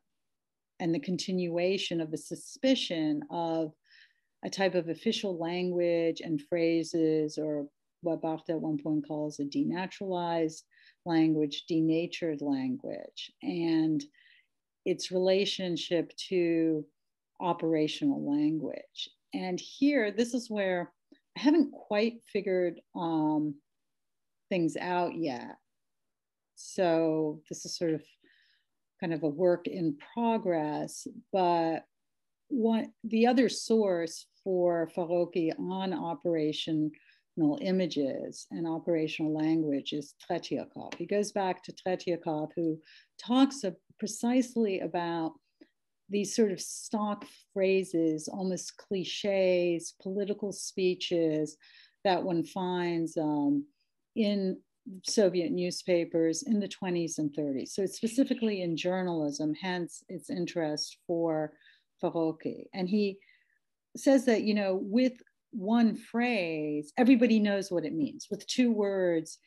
Speaker 3: and the continuation of the suspicion of a type of official language and phrases, or what Barthes at one point calls a denaturalized language, denatured language, and its relationship to operational language. And here, this is where I haven't quite figured um, things out yet. So this is sort of kind of a work in progress, but one the other source for Farocki on images and operational language is Tretiakov. He goes back to Tretiakov, who talks precisely about these sort of stock phrases, almost cliches, political speeches that one finds um, in Soviet newspapers in the 20s and 30s. So it's specifically in journalism, hence its interest for Farocki. And he says that, you know, with one phrase, everybody knows what it means. With two words,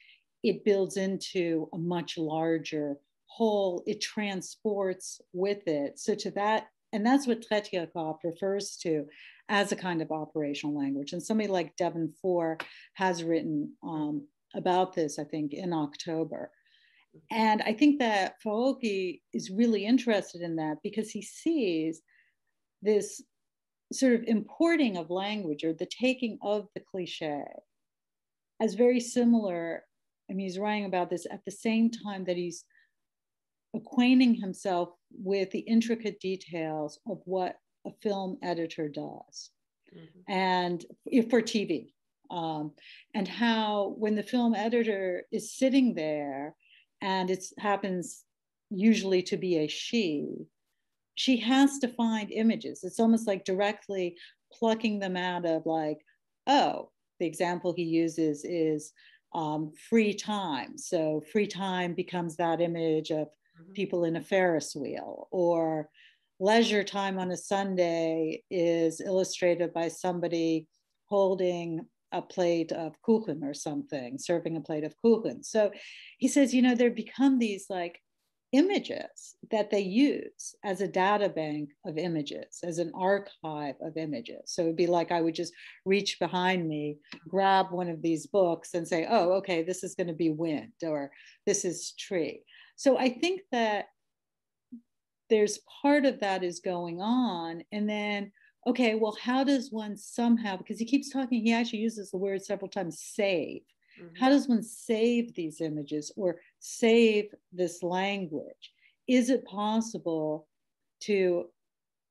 Speaker 3: it builds into a much larger whole, it transports with it. So to that, and that's what Tretyakov refers to as a kind of operational language. And somebody like Devin Fore has written um, about this, I think, in October. And I think that Farocki is really interested in that because he sees this sort of importing of language or the taking of the cliche as very similar. I mean, he's writing about this at the same time that he's acquainting himself with the intricate details of what a film editor does. Mm-hmm. And if for TV, um, and how when the film editor is sitting there and it happens usually to be a she, she has to find images. It's almost like directly plucking them out of like, oh, the example he uses is um, free time. So free time becomes that image of mm-hmm. people in a Ferris wheel, or leisure time on a Sunday is illustrated by somebody holding a plate of kuchen or something, serving a plate of kuchen. So he says, you know, there become these like images that they use as a data bank of images, as an archive of images. So it'd be like I would just reach behind me, grab one of these books and say, oh, okay, this is going to be wind or this is tree. So I think that there's part of that is going on. And then, okay, well, how does one somehow, because he keeps talking, he actually uses the word several times save. Mm-hmm. How does one save these images or save this language? Is it possible to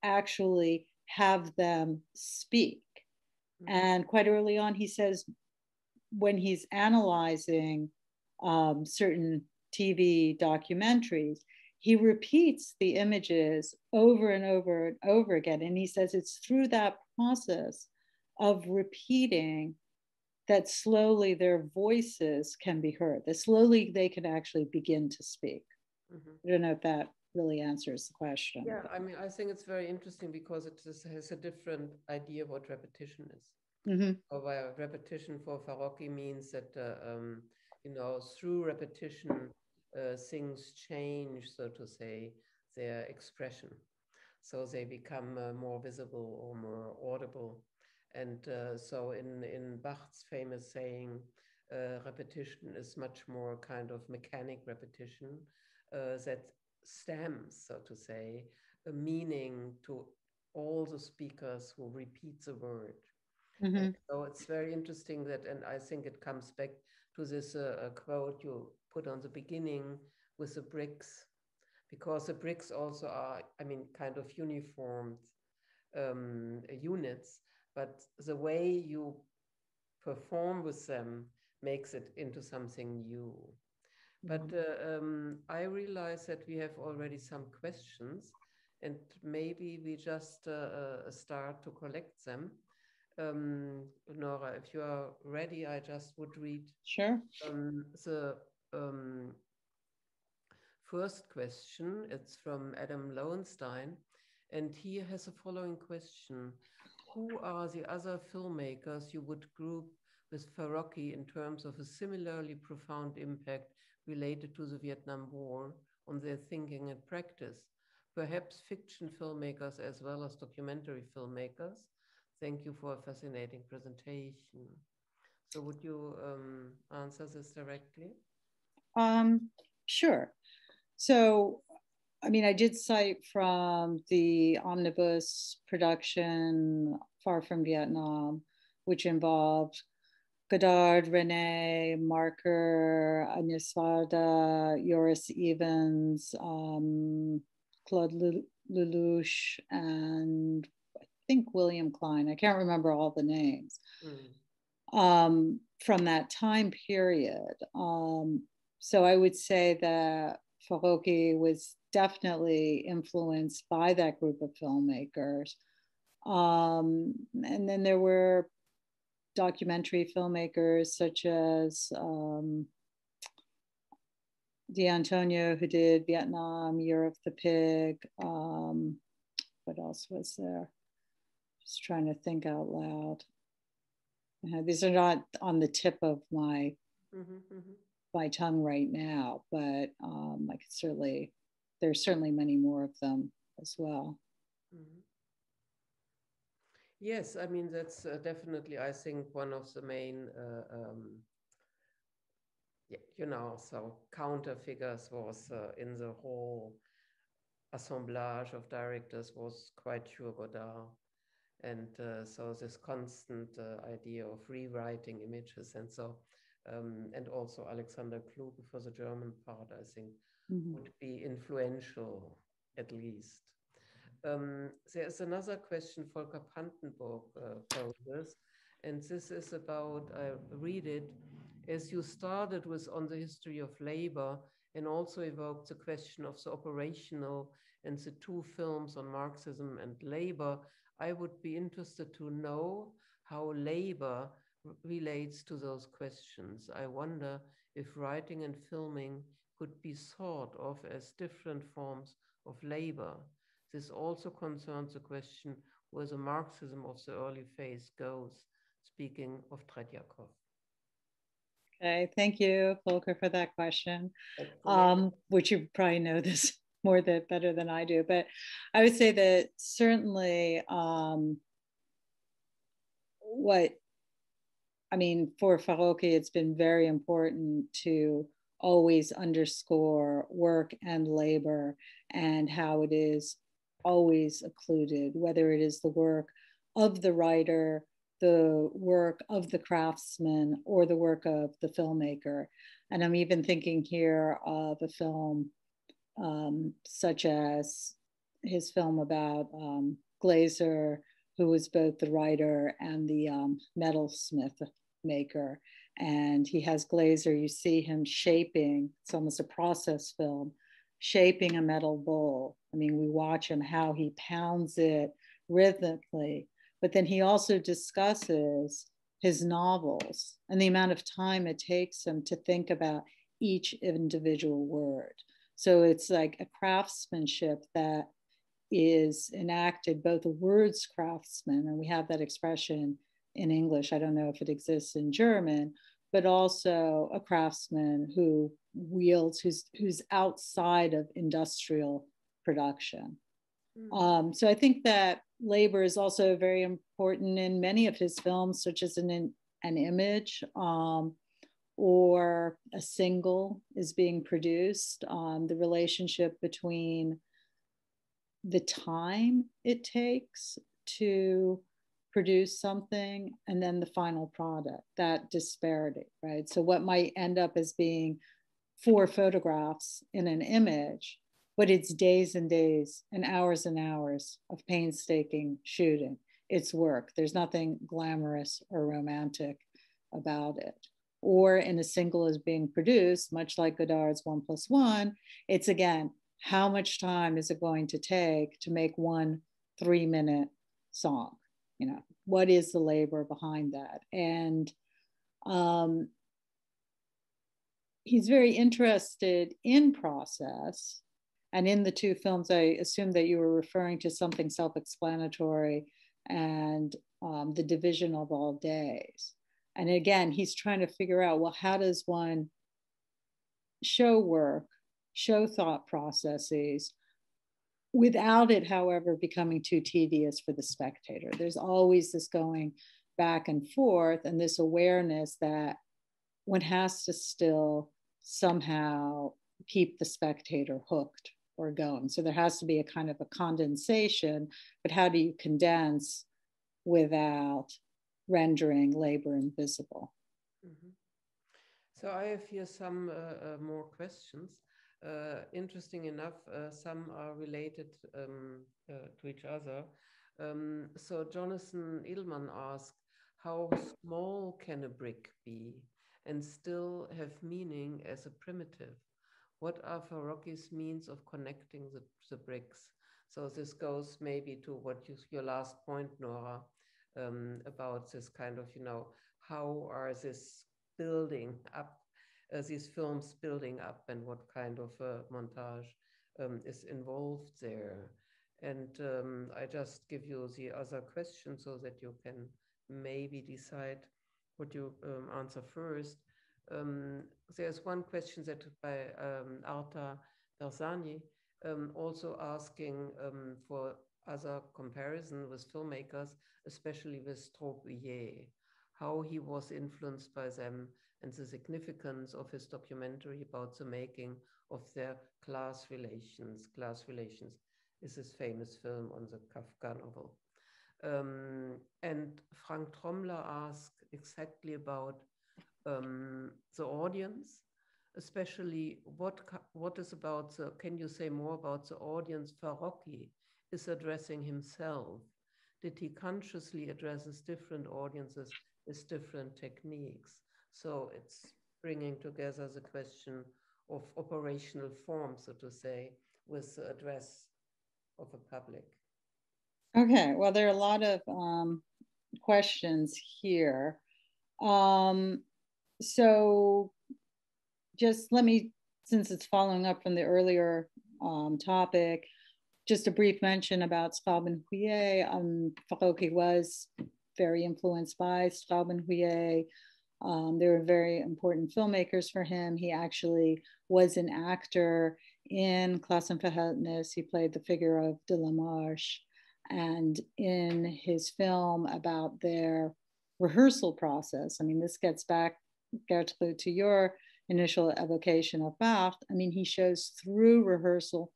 Speaker 3: actually have them speak? Mm-hmm. And quite early on, he says, when he's analyzing um, certain TV documentaries, he repeats the images over and over and over again. And he says it's through that process of repeating that slowly their voices can be heard, that slowly they can actually begin to speak. Mm-hmm. I don't know if that really answers the question.
Speaker 2: Yeah, I mean, I think it's very interesting because it has a different idea of what repetition is. Mm-hmm. Repetition for Farocki means that, uh, um, you know, through repetition, uh, things change, so to say, their expression. So they become uh, more visible or more audible. And uh, so in, in Barthes' famous saying, uh, repetition is much more kind of mechanic repetition uh, that stems, so to say, a meaning to all the speakers who repeat the word. Mm-hmm. So it's very interesting that, and I think it comes back to this uh, quote you put on the beginning with the bricks, because the bricks also are, I mean, kind of uniformed um, units, but the way you perform with them makes it into something new. But uh, um, I realize that we have already some questions, and maybe we just uh, uh start to collect them. Um, Nora, if you are ready, I just would read
Speaker 3: sure
Speaker 2: um, the um, first question. It's from Adam Lowenstein, and he has a following question: Who are the other filmmakers you would group with Farocki in terms of a similarly profound impact related to the Vietnam War on their thinking and practice? Perhaps fiction filmmakers as well as documentary filmmakers. Thank you for a fascinating presentation. So would you um, answer this directly?
Speaker 3: Um, sure. So, I mean, I did cite from the omnibus production Far From Vietnam, which involved Godard, Resnais, Marker, Agnes Varda, Joris Ivens, um, Claude Lelouch, and I think William Klein. I can't remember all the names. Mm. Um, from that time period. Um, so I would say that Farocki was definitely influenced by that group of filmmakers. Um, and then there were documentary filmmakers such as um, D'Antonio, who did Vietnam, Year of the Pig. Um, what else was there? Just trying to think out loud. Uh, these are not on the tip of my mm-hmm, mm-hmm. my tongue right now, but um, I could certainly there's certainly many more of them as well. Mm-hmm.
Speaker 2: Yes, I mean, that's uh, definitely, I think, one of the main, uh, um, you know, so counter figures was uh, in the whole assemblage of directors was quite Jules Godard. And uh, so this constant uh, idea of rewriting images and so, um, and also Alexander Kluge for the German part, I think, mm-hmm. would be influential at least. Um, there is another question Volker Pantenburg uh, poses, and this is about, I read it, as you started with on the history of labor and also evoked the question of the operational and the two films on Marxism and labor, I would be interested to know how labor relates to those questions. I wonder if writing and filming could be thought of as different forms of labor this also concerns the question where the Marxism of the early phase goes, speaking of Tretyakov.
Speaker 3: Okay, thank you, Volker, for that question, um, which you probably know this (laughs) more that better than I do. But I would say that certainly um, what I mean for Farocki, it's been very important to always underscore work and labor and how it is always occluded, whether it is the work of the writer, the work of the craftsman, or the work of the filmmaker. And I'm even thinking here of a film um, such as his film about um, Glaser, who was both the writer and the um, metalsmith maker. And he has Glaser you see him shaping, it's almost a process film, shaping a metal bowl. I mean, we watch him how he pounds it rhythmically, but then he also discusses his novels and the amount of time it takes him to think about each individual word. So it's like a craftsmanship that is enacted, both a words craftsman, and we have that expression in English. I don't know if it exists in German, but also a craftsman who wields, who's, who's outside of industrial production. Mm. Um, so I think that labor is also very important in many of his films, such as an, an image um, or a single is being produced. Um, the relationship between the time it takes to produce something and then the final product, that disparity, right? So, what might end up as being four photographs in an image, but it's days and days and hours and hours of painstaking shooting. It's work. There's nothing glamorous or romantic about it. or in a single is being produced, much like Godard's one plus one, it's again, how much time is it going to take to make one three minute song? You know, what is the labor behind that? And um, he's very interested in process. And in the two films, I assume that you were referring to something self explanatory and um, the division of all days. And again, he's trying to figure out well, how does one show work, show thought processes without it, however, becoming too tedious for the spectator? There's always this going back and forth and this awareness that one has to still somehow keep the spectator hooked or going. So there has to be a kind of a condensation, but how do you condense without rendering labor invisible? Mm-hmm.
Speaker 2: So I have here some uh, uh, more questions. Uh, interesting enough, uh, some are related um, uh, to each other. Um, so Jonathan Edelman asked, how small can a brick be and still have meaning as a primitive? What are Farocki's means of connecting the, the bricks? So this goes maybe to what you, your last point, Nora, um, about this kind of, you know, how are this building up, these films building up and what kind of montage um, is involved there. And um, I just give you the other question so that you can maybe decide what you um, answer first. There's one question that by Arta Berzani, um, also asking for other comparison with filmmakers, especially with Straub how he was influenced by them and the significance of his documentary about the making of their class relations. Class relations is his famous film on the Kafka novel. Um, and Frank Trommler asked exactly about um, the audience, especially what what is about the, can you say more about the audience Farocki is addressing himself? Did he consciously addresses different audiences with different techniques? So it's bringing together the question of operational form, so to say, with the address of a public.
Speaker 3: Okay, well, there are a lot of um, questions here. Um, so just let me, since it's following up from the earlier um, topic, just a brief mention about Straub and Huillet. Um, Farocki was very influenced by Straub and Huillet. Um, they were very important filmmakers for him. He actually was an actor in *Class and Klassenverhältnis. He played the figure of de la Marche. And in his film about their rehearsal process, I mean, this gets back Gertrude, to your initial evocation of Barthes, I mean, he shows through rehearsal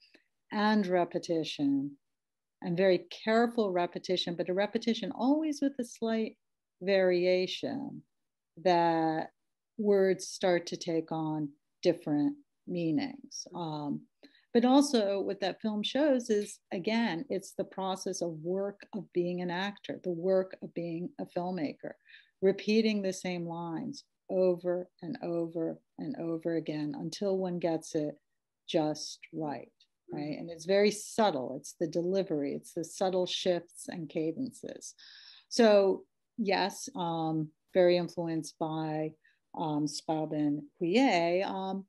Speaker 3: and repetition and very careful repetition, but a repetition always with a slight variation that words start to take on different meanings. Um, but also, what that film shows is again, it's the process of work of being an actor, the work of being a filmmaker, repeating the same lines, over and over and over again until one gets it just right right? And it's very subtle. It's the delivery. It's the subtle shifts and cadences. So yes um, very influenced by um, Straub Huillet. Um,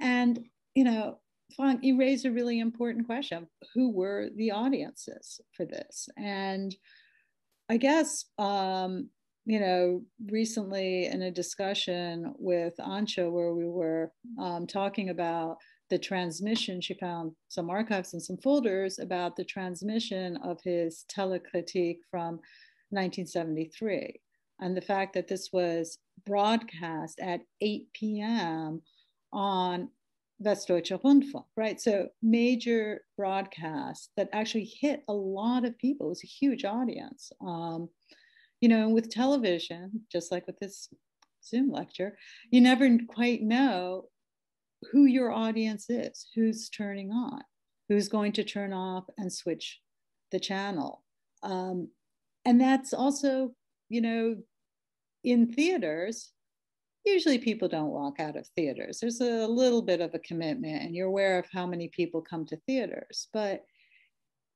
Speaker 3: and, you know, Frank, you raised a really important question. Who were the audiences for this? And I guess um, you know, recently in a discussion with Antje, where we were um, talking about the transmission, she found some archives and some folders about the transmission of his telecritique from 1973. And the fact that this was broadcast at 8 p.m. on Westdeutscher Rundfunk, right? So major broadcast that actually hit a lot of people. It was a huge audience. Um, you know, with television, just like with this Zoom lecture, you never quite know who your audience is, who's turning on, who's going to turn off and switch the channel. Um, and that's also, you know, in theaters, usually people don't walk out of theaters. There's a little bit of a commitment, and you're aware of how many people come to theaters. But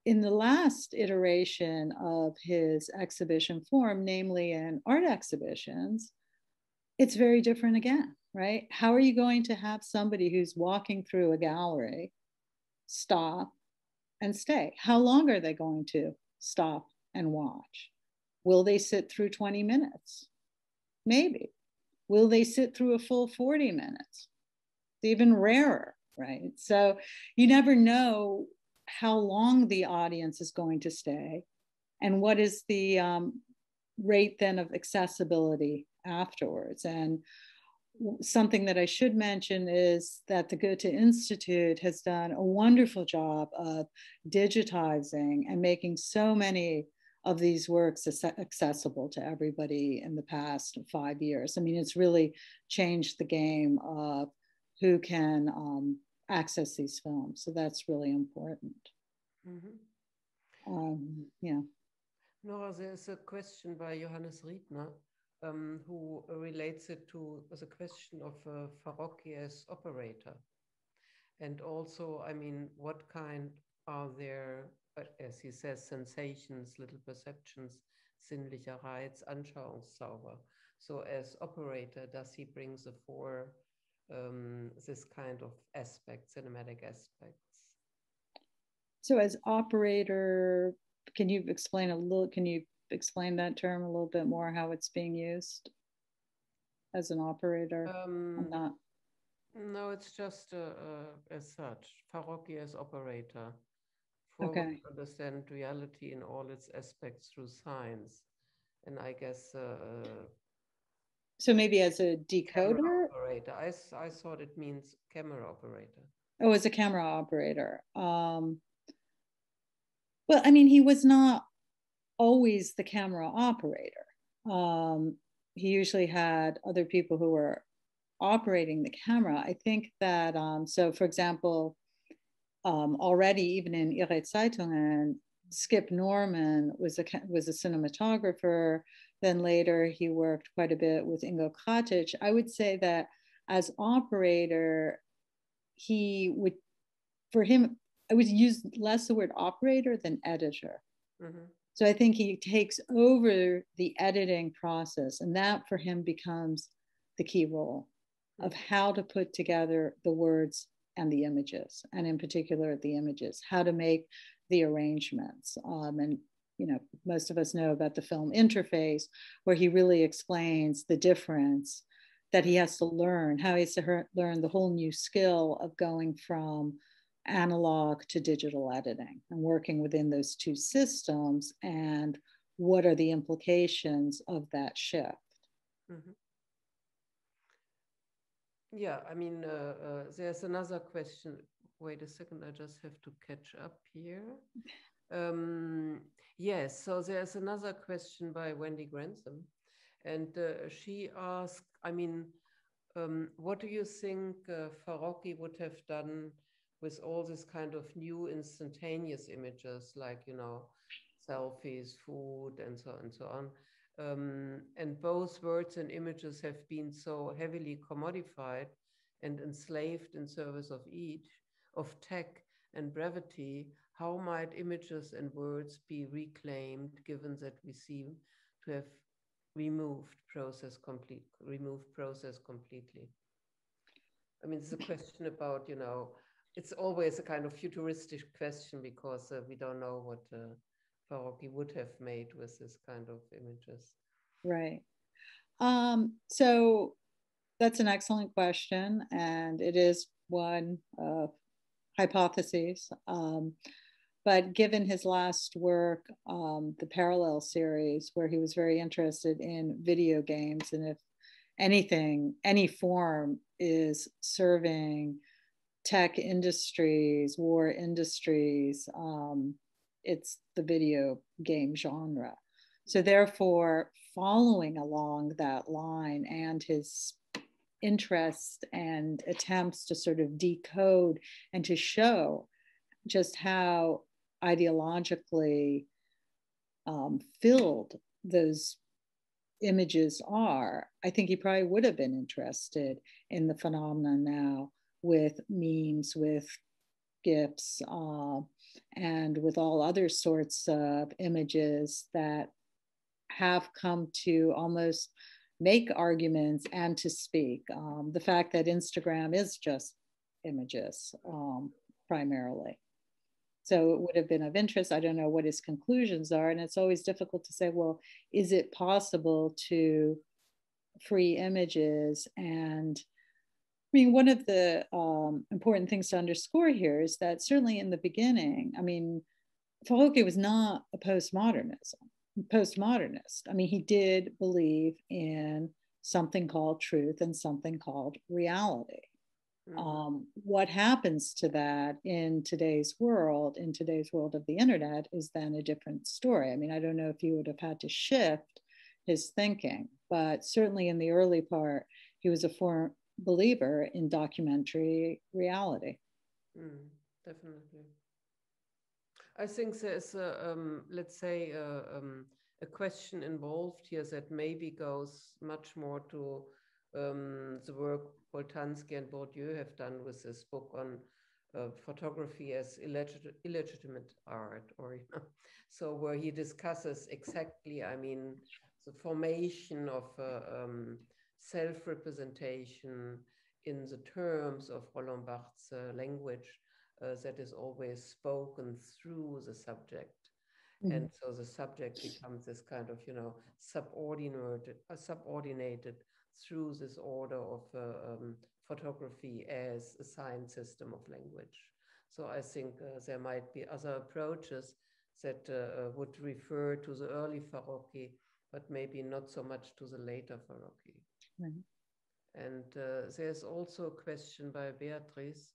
Speaker 3: in the last iteration of his exhibition form, namely in art exhibitions, it's very different again, right? How are you going to have somebody who's walking through a gallery stop and stay? How long are they going to stop and watch? Will they sit through 20 minutes? Maybe. Will they sit through a full 40 minutes? It's even rarer, right? So you never know how long the audience is going to stay and what is the um, rate then of accessibility afterwards. And something that I should mention is that the Goethe Institute has done a wonderful job of digitizing and making so many of these works accessible to everybody in the past five years. I mean, it's really changed the game of who can um, access these films. So that's really important. Mm-hmm. Um, yeah.
Speaker 2: Nora, there's a question by Johannes Riedner um, who relates it to the question of uh, Farocki as operator. And also, I mean, what kind are there, as he says, sensations, little perceptions, sinnlicher Reiz, Anschauungszauber. So as operator, does he bring the four um, this kind of aspect, cinematic aspects?
Speaker 3: So as operator, can you explain a little, can you explain that term a little bit more, how it's being used as an operator? Um, I'm not.
Speaker 2: No, it's just uh, uh, as such, Farocki as operator.
Speaker 3: Okay.
Speaker 2: understand reality in all its aspects through science. And I guess. Uh, uh
Speaker 3: so maybe as a decoder?
Speaker 2: Operator. I, I thought it means camera operator.
Speaker 3: Oh, as a camera operator. Um, well, I mean, he was not always the camera operator. Um, he usually had other people who were operating the camera. I think that, um, so for example, um, already even in Ihre Zeitungen, Skip Norman was a, was a cinematographer. Then later he worked quite a bit with Ingo Kratisch. I would say that as operator, he would, for him, I would use less the word operator than editor. Mm-hmm. So I think he takes over the editing process, and that for him becomes the key role of how to put together the words and the images, and in particular the images, how to make the arrangements. Um, and you know, most of us know about the film interface, where he really explains the difference that he has to learn, how he has to learn the whole new skill of going from analog to digital editing and working within those two systems and what are the implications of that shift mm-hmm.
Speaker 2: Yeah i mean uh, uh, there's another question. Wait a second i just have to catch up here. Um, yes so there's another question by wendy grantham and uh, she asked i mean um, what do you think uh, Farocki would have done with all this kind of new instantaneous images like you know selfies food and so on and so on um, and both words and images have been so heavily commodified and enslaved in service of each of tech and brevity how might images and words be reclaimed given that we seem to have removed process complete removed process completely? I mean it's a question about you know it's always a kind of futuristic question because uh, we don't know what uh, Farocki would have made with this kind of images.
Speaker 3: Right. Um, so that's an excellent question, and it is one of hypotheses. Um, but given his last work, um, the Parallel series, where he was very interested in video games, and if anything, any form is serving tech industries, war industries, um, it's the video game genre. So, therefore, following along that line and his interest and attempts to sort of decode and to show just how ideologically um, filled those images are, I think he probably would have been interested in the phenomenon now with memes, with GIFs, uh, and with all other sorts of images that have come to almost make arguments and to speak. Um, the fact that Instagram is just images um, primarily. So it would have been of interest. I don't know what his conclusions are. And it's always difficult to say, well, is it possible to free images? And I mean, one of the um, important things to underscore here is that certainly in the beginning, I mean, Farocki was not a postmodernism, postmodernist. I mean, he did believe in something called truth and something called reality. Mm-hmm. Um, what happens to that in today's world, in today's world of the internet, is then a different story. I mean, I don't know if he would have had to shift his thinking, but certainly in the early part, he was a firm believer in documentary reality.
Speaker 2: Mm, definitely. I think there's, a, um, let's say, a, um, a question involved here that maybe goes much more to um, the work Boltanski and Bourdieu have done with this book on uh, photography as illegit illegitimate art, or you know, (laughs) so where he discusses exactly, I mean, the formation of uh, um, self-representation in the terms of Roland Barthes' uh, language uh, that is always spoken through the subject. Mm -hmm. And so the subject becomes this kind of, you know, subordinated, uh, subordinated through this order of uh, um, photography as a sign system of language. So I think uh, there might be other approaches that uh, uh, would refer to the early Farocki, but maybe not so much to the later Farocki. Right. And uh, there's also a question by Beatrice,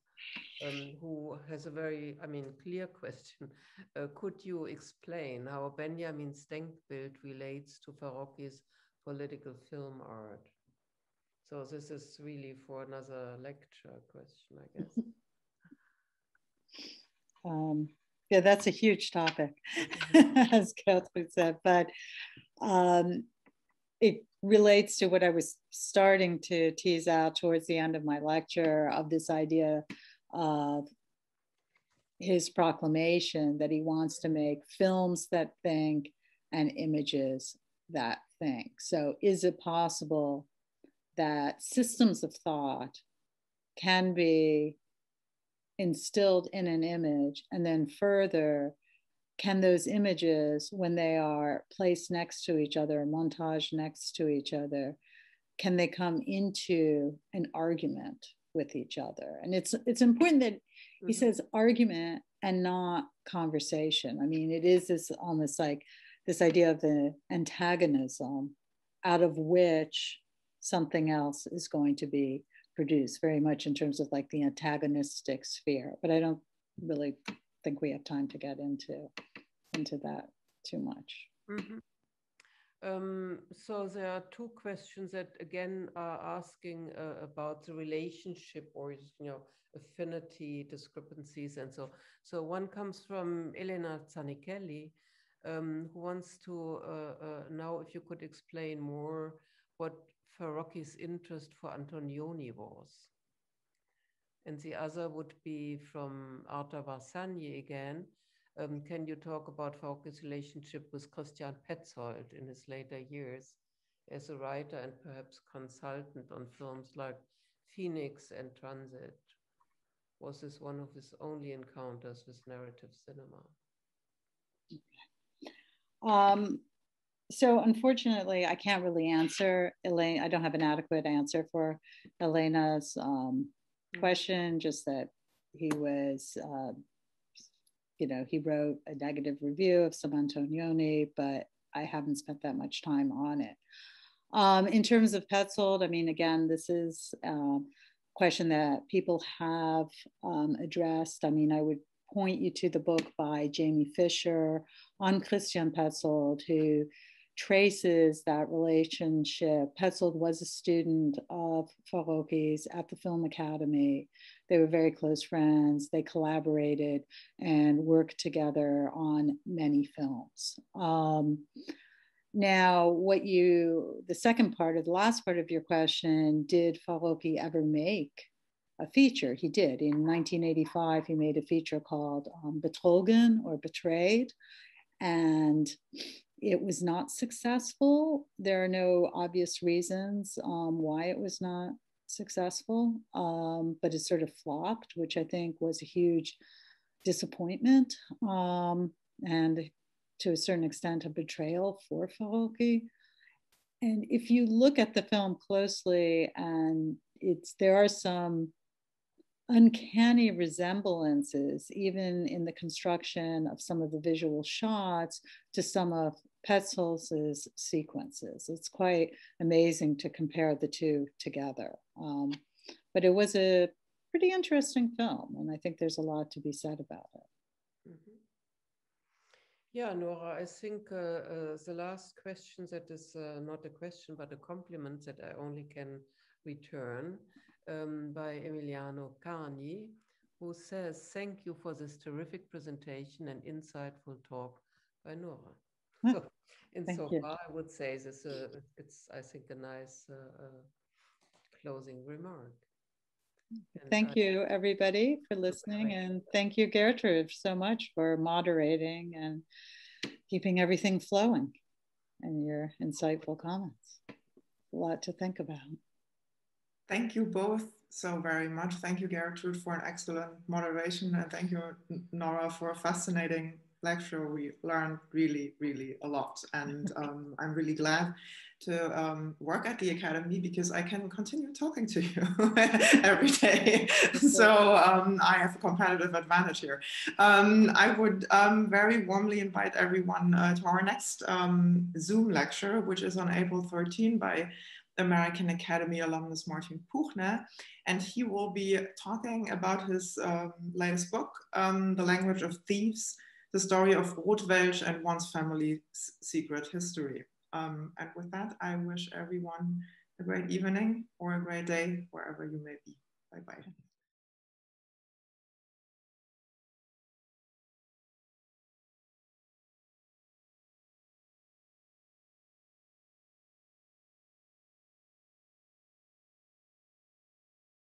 Speaker 2: um, who has a very, I mean, clear (laughs) question. Uh, could you explain how Benjamin's Denkbild relates to Farocki's political film art? So this is really for another lecture question, I guess. (laughs)
Speaker 3: um, yeah, that's a huge topic, (laughs) as Catherine said, but um, it relates to what I was starting to tease out towards the end of my lecture of this idea of his proclamation that he wants to make films that think and images that think. So, is it possible that systems of thought can be instilled in an image and then further can those images when they are placed next to each other montage next to each other can they come into an argument with each other and it's it's important that he mm-hmm. says argument and not conversation i mean it is this almost like this idea of the antagonism out of which something else is going to be produced very much in terms of like the antagonistic sphere but i don't really think we have time to get into into that too much mm-hmm.
Speaker 2: um, so there are two questions that again are asking uh, about the relationship or you know affinity discrepancies and so so one comes from elena zanichelli um, who wants to uh, uh, know if you could explain more what Farocki's interest for Antonioni was. And the other would be from Arta again. Um, can you talk about Farocki's relationship with Christian Petzold in his later years as a writer and perhaps consultant on films like Phoenix and Transit? Was this one of his only encounters with narrative cinema?
Speaker 3: Um, so unfortunately, I can't really answer Elaine. I don't have an adequate answer for Elena's um, mm. question. Just that he was, uh, you know, he wrote a negative review of some Antonioni, but I haven't spent that much time on it. Um, in terms of Petzold, I mean, again, this is a question that people have um, addressed. I mean, I would point you to the book by Jaimey Fisher on Christian Petzold, who traces that relationship. Petzold was a student of Farocki's at the Film Academy. They were very close friends. They collaborated and worked together on many films. Um, now, what you, the second part of the last part of your question, did Farocki ever make a feature? He did. In 1985, he made a feature called um, Betrogen or Betrayed. And it was not successful. There are no obvious reasons um, why it was not successful, um, but it sort of flopped, which I think was a huge disappointment. Um, and to a certain extent a betrayal for Farocki. And if you look at the film closely, and it's there are some uncanny resemblances, even in the construction of some of the visual shots, to some of Petzold's sequences. It's quite amazing to compare the two together. Um, but it was a pretty interesting film, and I think there's a lot to be said about it.
Speaker 2: Yeah, Nora, I think uh, uh, the last question that is uh, not a question but a compliment that I only can return um, by Emiliano Carni, who says, Thank you for this terrific presentation and insightful talk by Nora. So, in Thank so you. far, I would say this uh, it's, I think, a nice uh, uh, closing remark.
Speaker 3: And thank you, everybody, for listening. And thank you, Gertrude, so much for moderating and keeping everything flowing and your insightful comments. A lot to think about.
Speaker 1: Thank you both so very much. Thank you, Gertrude, for an excellent moderation. And thank you, Nora, for a fascinating lecture. We learned really, really a lot. And (laughs) um, I'm really glad to um, work at the academy because I can continue talking to you (laughs) every day. so um, I have a competitive advantage here. Um, I would um, very warmly invite everyone uh, to our next um, Zoom lecture, which is on April 13 by American Academy alumnus Martin Puchner. And he will be talking about his um, latest book, The Language of Thieves, the story of Rotwelsch and one's family's secret history. Um, and with that, I wish everyone a great evening or a great day wherever you may be. Bye bye.